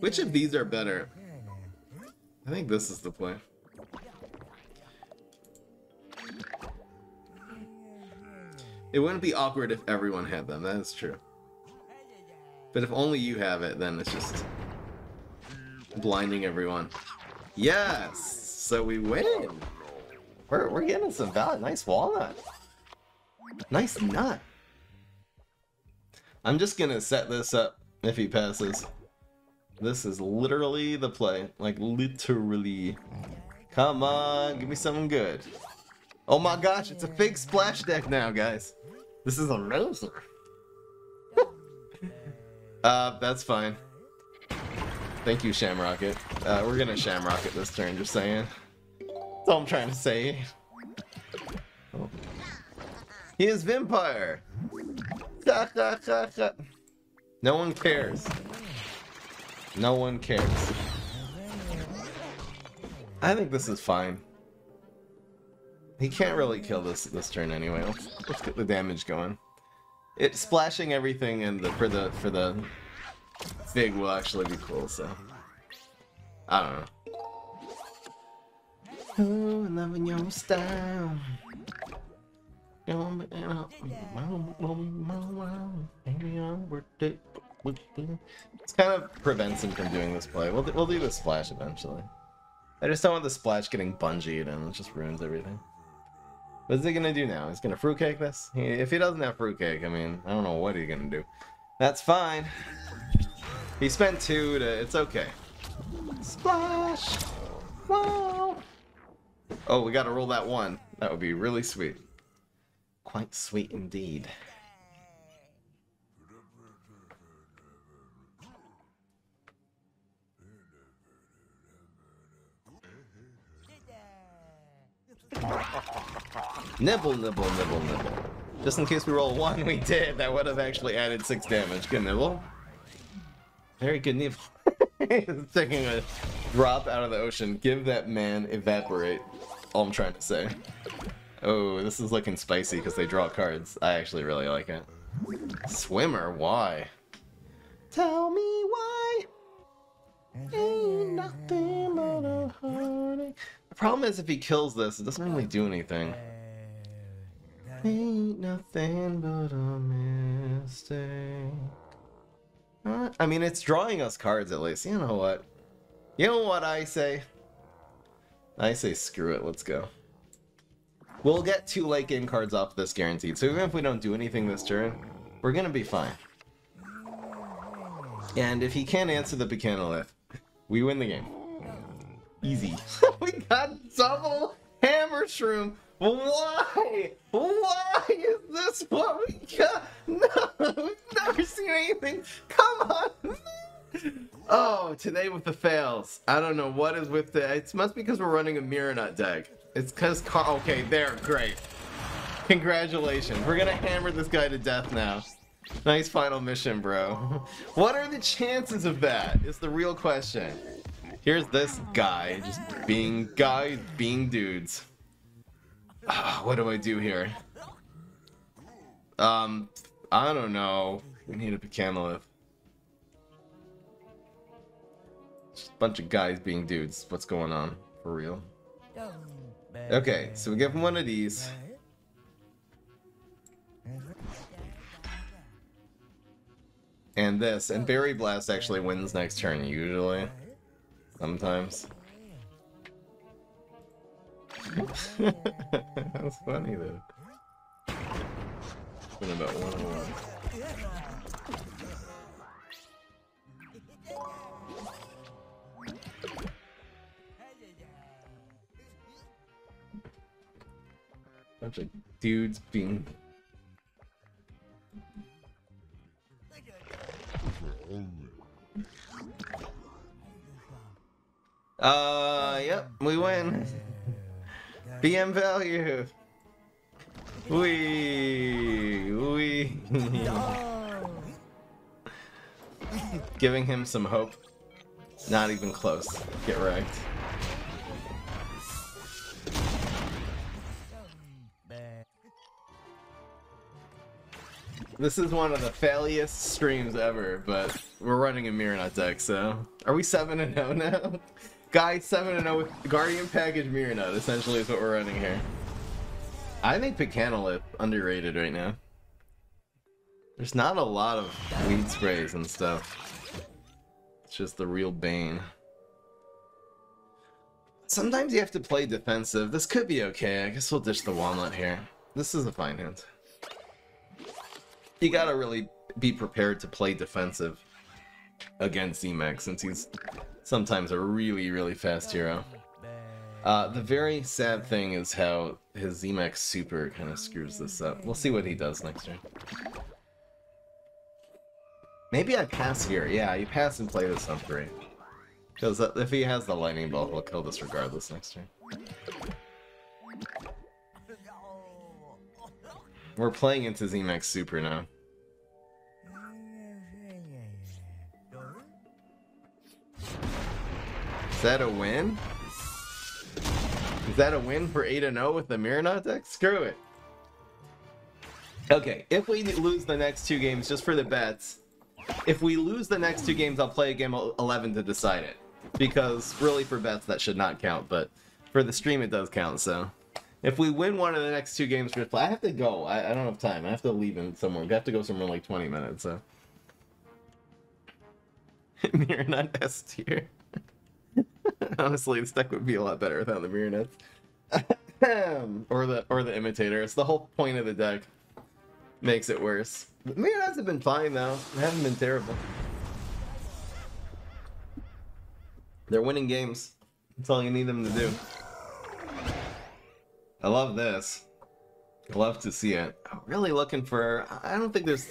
which of these are better? I think this is the play. It wouldn't be awkward if everyone had them, that is true. But if only you have it, then it's just blinding everyone. Yes! So we win! We're, we're getting some valid. Nice walnut. Nice nut. I'm just gonna set this up if he passes. This is literally the play. Like, literally. Come on, give me something good. Oh my gosh, it's a big splash deck now, guys. This is a loser. uh, that's fine. Thank you, Shamrocket. Uh, we're gonna Shamrocket this turn, just saying. That's all I'm trying to say. Oh. He is Vampire! no one cares. No one cares. I think this is fine. He can't really kill this this turn anyway. Let's, let's get the damage going. It splashing everything and the for the for the Fig will actually be cool, so I don't know. Oh, loving your style. This kind of prevents him from doing this play. We'll, we'll do the splash eventually. I just don't want the splash getting bungeed and it just ruins everything. What is he gonna do now? He's gonna fruitcake this? He, if he doesn't have fruitcake, I mean, I don't know what he's gonna do. That's fine. He spent two to... It's okay. Splash! Wow! Oh, we gotta roll that one. That would be really sweet. Quite sweet indeed. Nibble, nibble, nibble, nibble. Just in case we roll one, we did. That would have actually added six damage. Good nibble. Very good nibble. Taking a drop out of the ocean. Give that man evaporate. All I'm trying to say. Oh, this is looking spicy because they draw cards. I actually really like it. Swimmer, why? Tell me why. Ain't nothing but a heartache. The problem is if he kills this, it doesn't really do anything. Ain't nothing but a mistake. I mean, it's drawing us cards at least. You know what? You know what I say? I say screw it, let's go. We'll get two late game cards off this guaranteed, so even if we don't do anything this turn, we're gonna be fine. And if he can't answer the Pecanolith, we win the game. Easy. we got double hammer shroom. Why? Why is this what we got? No, we've never seen anything. Come on. Oh, today with the fails. I don't know what is with the. It must be because we're running a Mirror Nut deck. It's because. Okay, there, great. Congratulations. We're gonna hammer this guy to death now. Nice final mission, bro. What are the chances of that? Is the real question. Here's this guy, just being guys, being dudes. Ah, what do I do here? Um, I don't know. We need a Pecanolith. Just a bunch of guys being dudes. What's going on? For real. Okay, so we give him one of these. And this, and oh. Berry Blast actually wins next turn, usually. Sometimes. That's funny though. It's Been about one on one. Bunch of dudes being Uh, yep, we win. BM value. We, we. Giving him some hope. Not even close. Get wrecked. This is one of the failiest streams ever, but we're running a Mirror deck, so... Are we 7 and 0 now? Guys, 7 and 0 with Guardian Package Mirror essentially is what we're running here. I think Pecanolith underrated right now. There's not a lot of weed sprays and stuff. It's just the real bane. Sometimes you have to play defensive. This could be okay. I guess we'll dish the walnut here. This is a fine hand. You gotta really be prepared to play defensive against Z-Mech since he's sometimes a really, really fast hero. Uh, the very sad thing is how his Z-Mech super kind of screws this up. We'll see what he does next turn. Maybe I pass here. Yeah, you pass and play this on three. Because if he has the lightning bolt, he'll kill this regardless next turn. We're playing into Z-Mech super now. Is that a win? Is that a win for 8 0 with the Mirror deck? Screw it. Okay, if we lose the next two games, just for the bets, if we lose the next two games, I'll play a game 11 to decide it. Because really, for bets, that should not count, but for the stream, it does count, so. If we win one of the next two games, we're I have to go. I, I don't have time. I have to leave in somewhere. We have to go somewhere in like 20 minutes, so. Mirror Nut S tier. Honestly, this deck would be a lot better without the mirror nuts. or the or the imitator. It's the whole point of the deck. Makes it worse. The mirror nuts have been fine though. They haven't been terrible. They're winning games. That's all you need them to do. I love this. I love to see it. I'm really looking for. I don't think there's.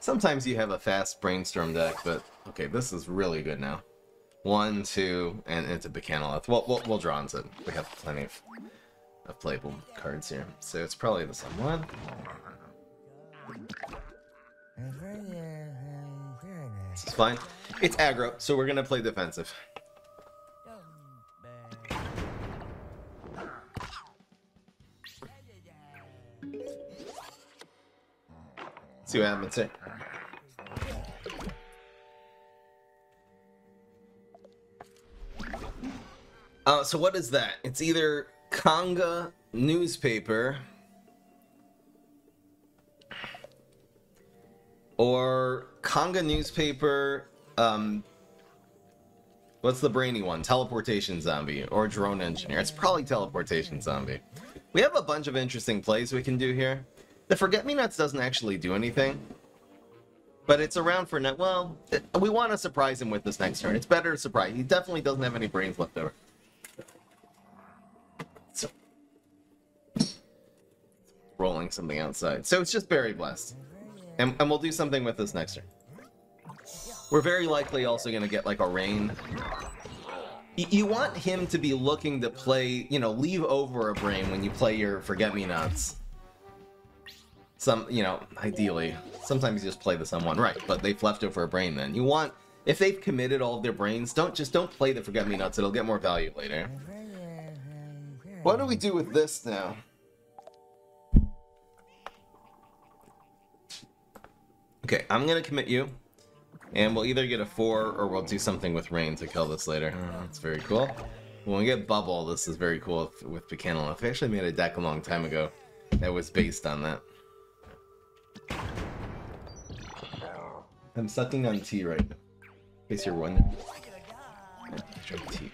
Sometimes you have a fast brainstorm deck, but okay, this is really good now. One, two, and into Pecanolith. We'll, we'll, we'll draw into it. We have plenty of of playable cards here, so it's probably the same one. This is fine. It's aggro, so we're gonna play defensive. See what happens here. Uh, so what is that? It's either Conga newspaper or Conga newspaper. Um, what's the brainy one? Teleportation zombie or drone engineer? It's probably teleportation zombie. We have a bunch of interesting plays we can do here. The Forget Me Nots doesn't actually do anything, but it's around for net. Well, we want to surprise him with this next turn. It's better to surprise. He definitely doesn't have any brains left over. Rolling something outside. So it's just Berry Blast. And, and we'll do something with this next turn. We're very likely also going to get like a rain. Y- You want him to be looking to play, you know, leave over a brain when you play your Forget Me Nots. Some, you know, ideally. Sometimes you just play the someone right, but they've left over a brain then. You want, if they've committed all of their brains, don't just don't play the Forget Me Nots, it'll get more value later. What do we do with this now? Okay, I'm gonna commit you. And we'll either get a 4 or we'll do something with rain to kill this later. Uh-huh. That's very cool. When we get Bubble, this is very cool with, with Buchanan. I actually made a deck a long time ago that was based on that. I'm sucking on tea right now. In case you're wondering. Drink tea.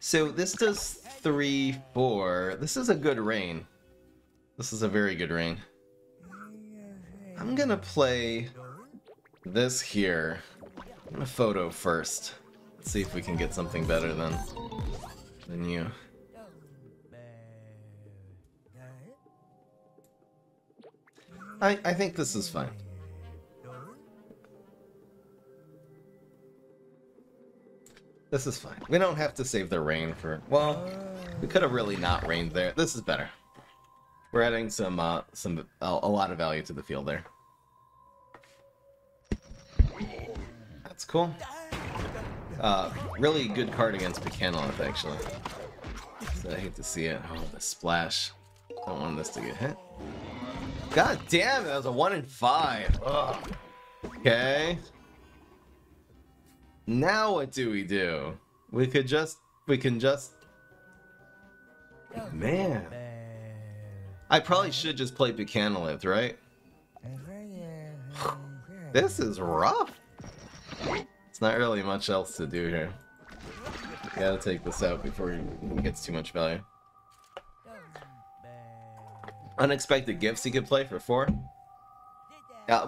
So this does three, four. This is a good rain. This is a very good rain. I'm gonna play this here. I'm gonna photo first. Let's see if we can get something better than than you. I I think this is fine. This is fine. We don't have to save the rain for well, we could have really not rained there. This is better. We're adding some uh some a, a lot of value to the field there. That's cool. Uh, really good card against Buchanan, actually. So I hate to see it. Oh, the splash. I don't want this to get hit. God damn, that was a one in five. Ugh. Okay. Now what do we do? We could just, we can just. Man. I probably should just play Buchanan, right? This is rough. It's not really much else to do here. Gotta take this out before he gets too much value. Unexpected gifts he could play for four.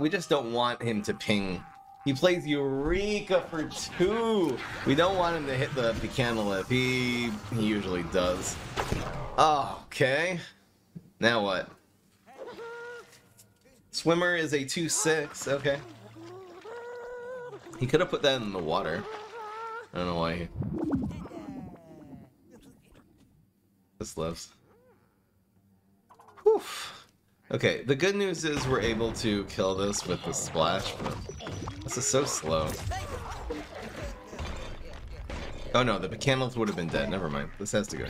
We just don't want him to ping. He plays Eureka for two. We don't want him to hit the Buchanan He he usually does. Oh, okay. Now what? Swimmer is a 2-6. Okay. He could have put that in the water. I don't know why he... This lives. Whew. Okay, the good news is we're able to kill this with the splash, but this is so slow. Oh no, the Buchanans would have been dead. Never mind. This has to go.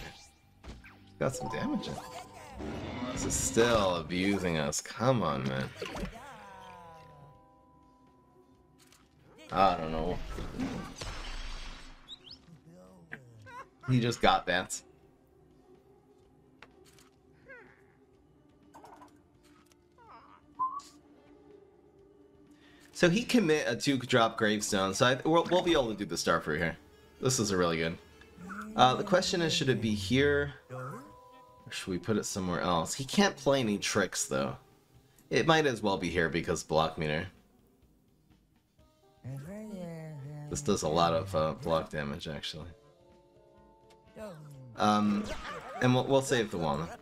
Got some damage in. This is still abusing us. Come on, man. I don't know. He just got that. So he commit a two drop gravestone, so I, we'll, we'll be able to do the Starfruit here. This is a really good. Uh, the question is, should it be here? Or should we put it somewhere else? He can't play any tricks, though. It might as well be here because block meter. This does a lot of uh, block damage, actually. Um, and we'll, we'll save the walnut.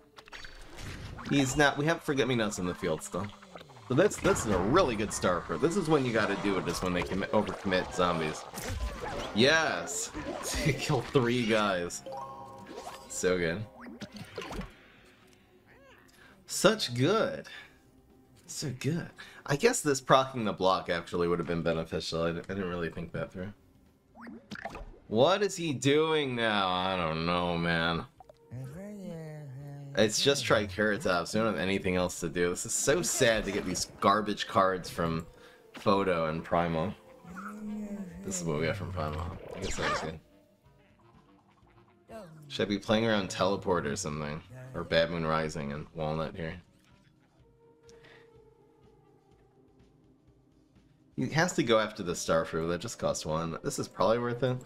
He's not. We have forget me nots in the field still. So that's this is a really good start for. This is when you got to do it. Is when they commit overcommit zombies. Yes! Kill three guys. So good. Such good. So good. I guess this procking the block actually would have been beneficial. I, didn't really think that through. What is he doing now? I don't know, man. It's just Triceratops. We don't have anything else to do. This is so sad to get these garbage cards from Photo and Primal. This is what we got from Primal. I guess that was good. Should I be playing around Teleport or something? Or Bad Moon Rising and Walnut here? He has to go after the Starfruit, that just costs one. This is probably worth it.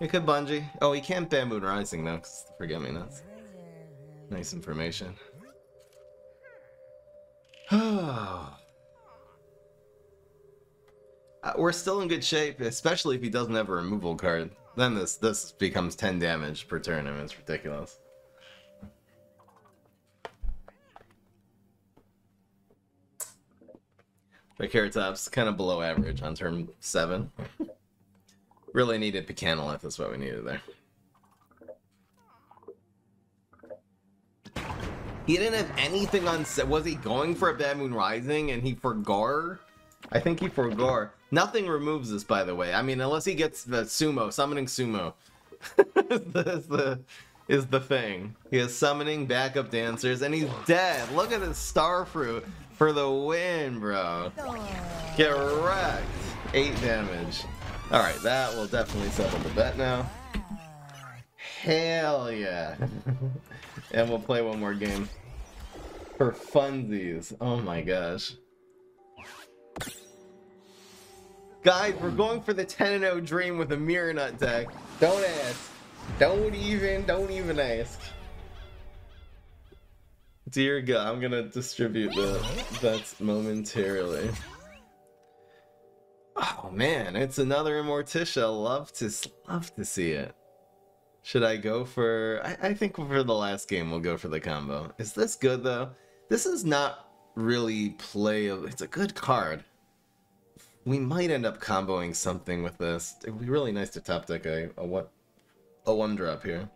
It could Bungee. Oh, he can't Bad Moon Rising though, cause forget me nuts. Nice information. uh, we're still in good shape, especially if he doesn't have a removal card. Then this this becomes 10 damage per turn. Mean, it's ridiculous. Triceratops, kind of below average on turn 7. really needed Pecanolith, is what we needed there. He didn't have anything on. Was he going for a Bad Moon Rising and he forgot? I think he forgot. Nothing removes this, by the way. I mean, unless he gets the sumo, summoning sumo. is, the, is the thing. He is summoning backup dancers and he's dead. Look at his star fruit for the win, bro. Get wrecked. Eight damage. Alright, that will definitely settle the bet now. Hell yeah. and we'll play one more game. For funsies. Oh my gosh. Guys, we're going for the 10 0 dream with a mirror nut deck. Don't ask. Don't even, don't even ask. Dear God, I'm gonna distribute the bets momentarily. Oh man, it's another Immorticia. Love to love to see it. Should I go for? I, I think for the last game we'll go for the combo. Is this good though? This is not really playable. It's a good card. We might end up comboing something with this. It would be really nice to top deck a, a what a one drop here.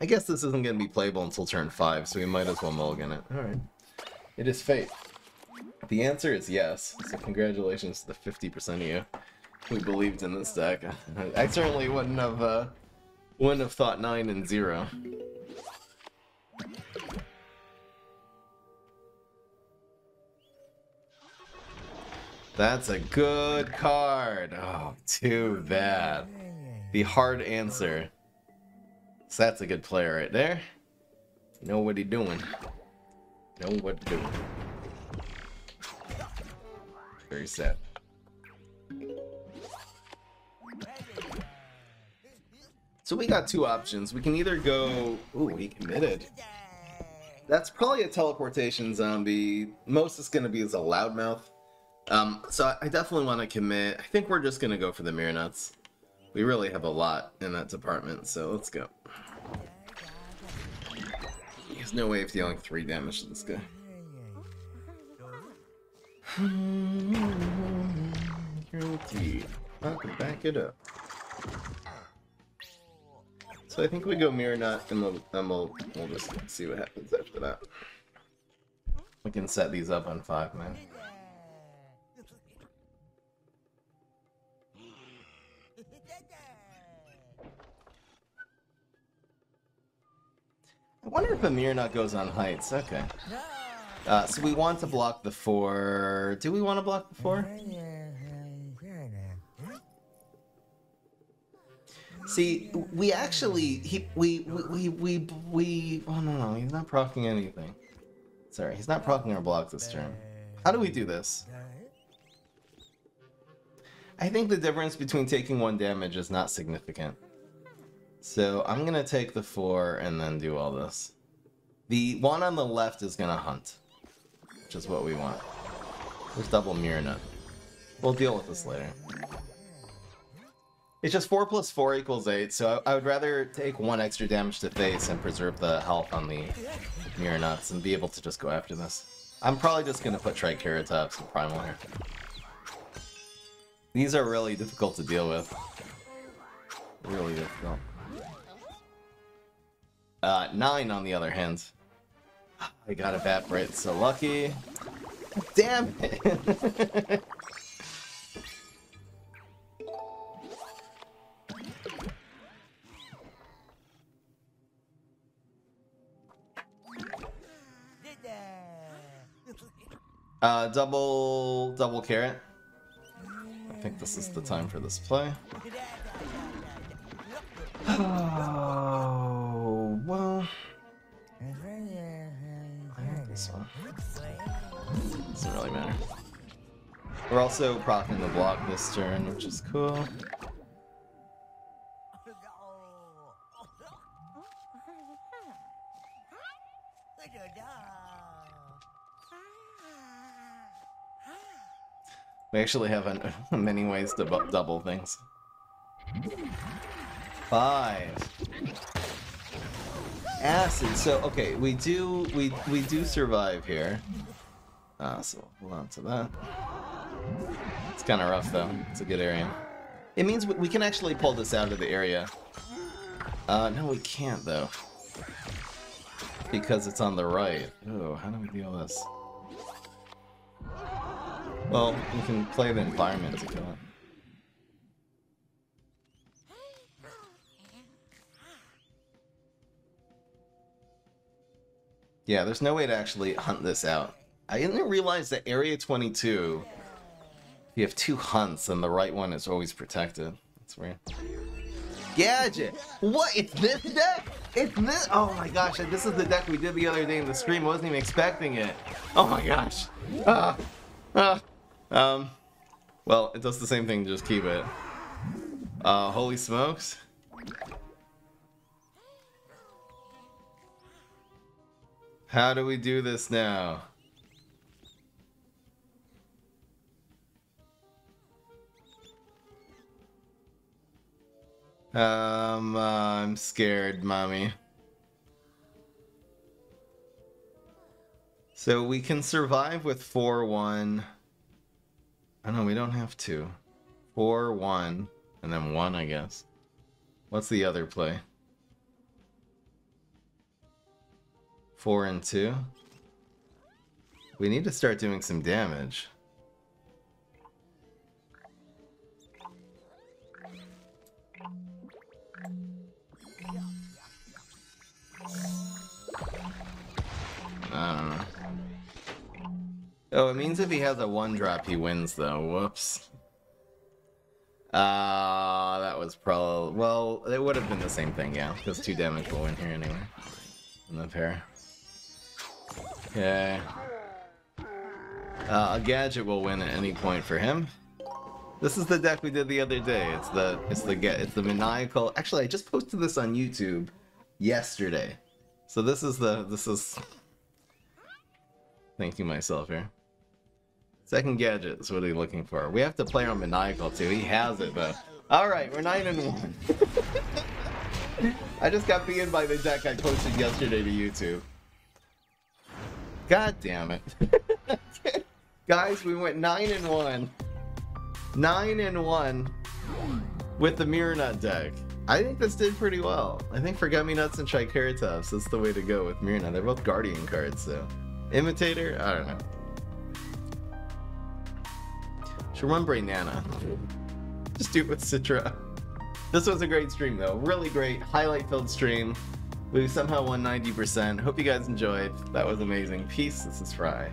I guess this isn't going to be playable until turn 5, so we might as well mulligan it. Alright. It is fate. The answer is yes, so congratulations to the 50% of you who believed in this deck. I certainly wouldn't have, uh, wouldn't have thought 9 and 0. That's a good card. Oh, too bad. The hard answer. So that's a good player right there. Know what he doing. Know what to do. Very sad. So we got two options. We can either go... Ooh, he committed. That's probably a teleportation zombie. Most is going to be as a loudmouth. Um, so I definitely want to commit. I think we're just going to go for the mirror nuts. We really have a lot in that department, so let's go. There's no way of dealing 3 damage to this guy. I can back it up. So I think we go Mirror Nut, and we'll, then we'll, we'll just see what happens after that. We can set these up on 5, man. I wonder if a mirror goes on heights. Okay. Uh, so we want to block the four. Do we want to block the four? See, we actually he we we we we. Oh no no, he's not procking anything. Sorry, he's not procking our block this turn. How do we do this? I think the difference between taking one damage is not significant. So I'm gonna take the four and then do all this. The one on the left is gonna hunt, which is what we want. There's double mirror nut. We'll deal with this later. It's just 4 plus 4 equals 8, so I, would rather take one extra damage to face and preserve the health on the mirror nuts and be able to just go after this. I'm probably just gonna put Triceratops and Primal here. These are really difficult to deal with. Really difficult. Uh, nine on the other hand. I got a bat Brit, so lucky. Damn it! uh, double, double carrot. I think this is the time for this play. Well. Doesn't really matter. We're also proccing the block this turn, which is cool. We actually have an, many ways to double things. Five. Acid. So okay, we do we we do survive here. Ah, so hold on to that. It's kind of rough though. It's a good area. It means we, we can actually pull this out of the area. Uh, no, we can't though. Because it's on the right. Oh, how do we deal with this? Well, we can play the environment to kill it. Yeah, there's no way to actually hunt this out. I didn't realize that Area 22, you have two hunts, and the right one is always protected. That's weird. Gadget! What? It's this deck? It's this? Oh my gosh, this is the deck we did the other day in the stream. I wasn't even expecting it. Oh my gosh. Ah. Ah. Um. Well, it does the same thing, just keep it. Uh, holy smokes. How do we do this now? Um, uh, I'm scared, mommy. So we can survive with 4-1. I know we don't have to. 4-1, and then 1, I guess. What's the other play? 4 and 2? We need to start doing some damage. I don't know. Oh, it means if he has a one drop, he wins though. Whoops. Ah, uh, that was probably well. It would have been the same thing, yeah. Because two damage will win here anyway. In the pair. Okay. Uh, a gadget will win at any point for him. This is the deck we did the other day. It's the it's the get it's the maniacal. Actually, I just posted this on YouTube yesterday. So this is the this is thanking myself here. Second gadget is what he's looking for. We have to play on maniacal too. He has it though. All right, we're nine and one. I just got beaten by the deck I posted yesterday to YouTube. God damn it. Guys, we went 9 and 1. 9 and 1 with the Mirror Nut deck. I think this did pretty well. I think Forget Me Nuts and Triceratops is the way to go with Mirror Nut. They're both Guardian cards, so. Imitator? I don't know. Should run Nana. Just do it with Citra. This was a great stream though. Really great, highlight filled stream. We somehow won 90%. Hope you guys enjoyed. That was amazing. Peace. This is Fry.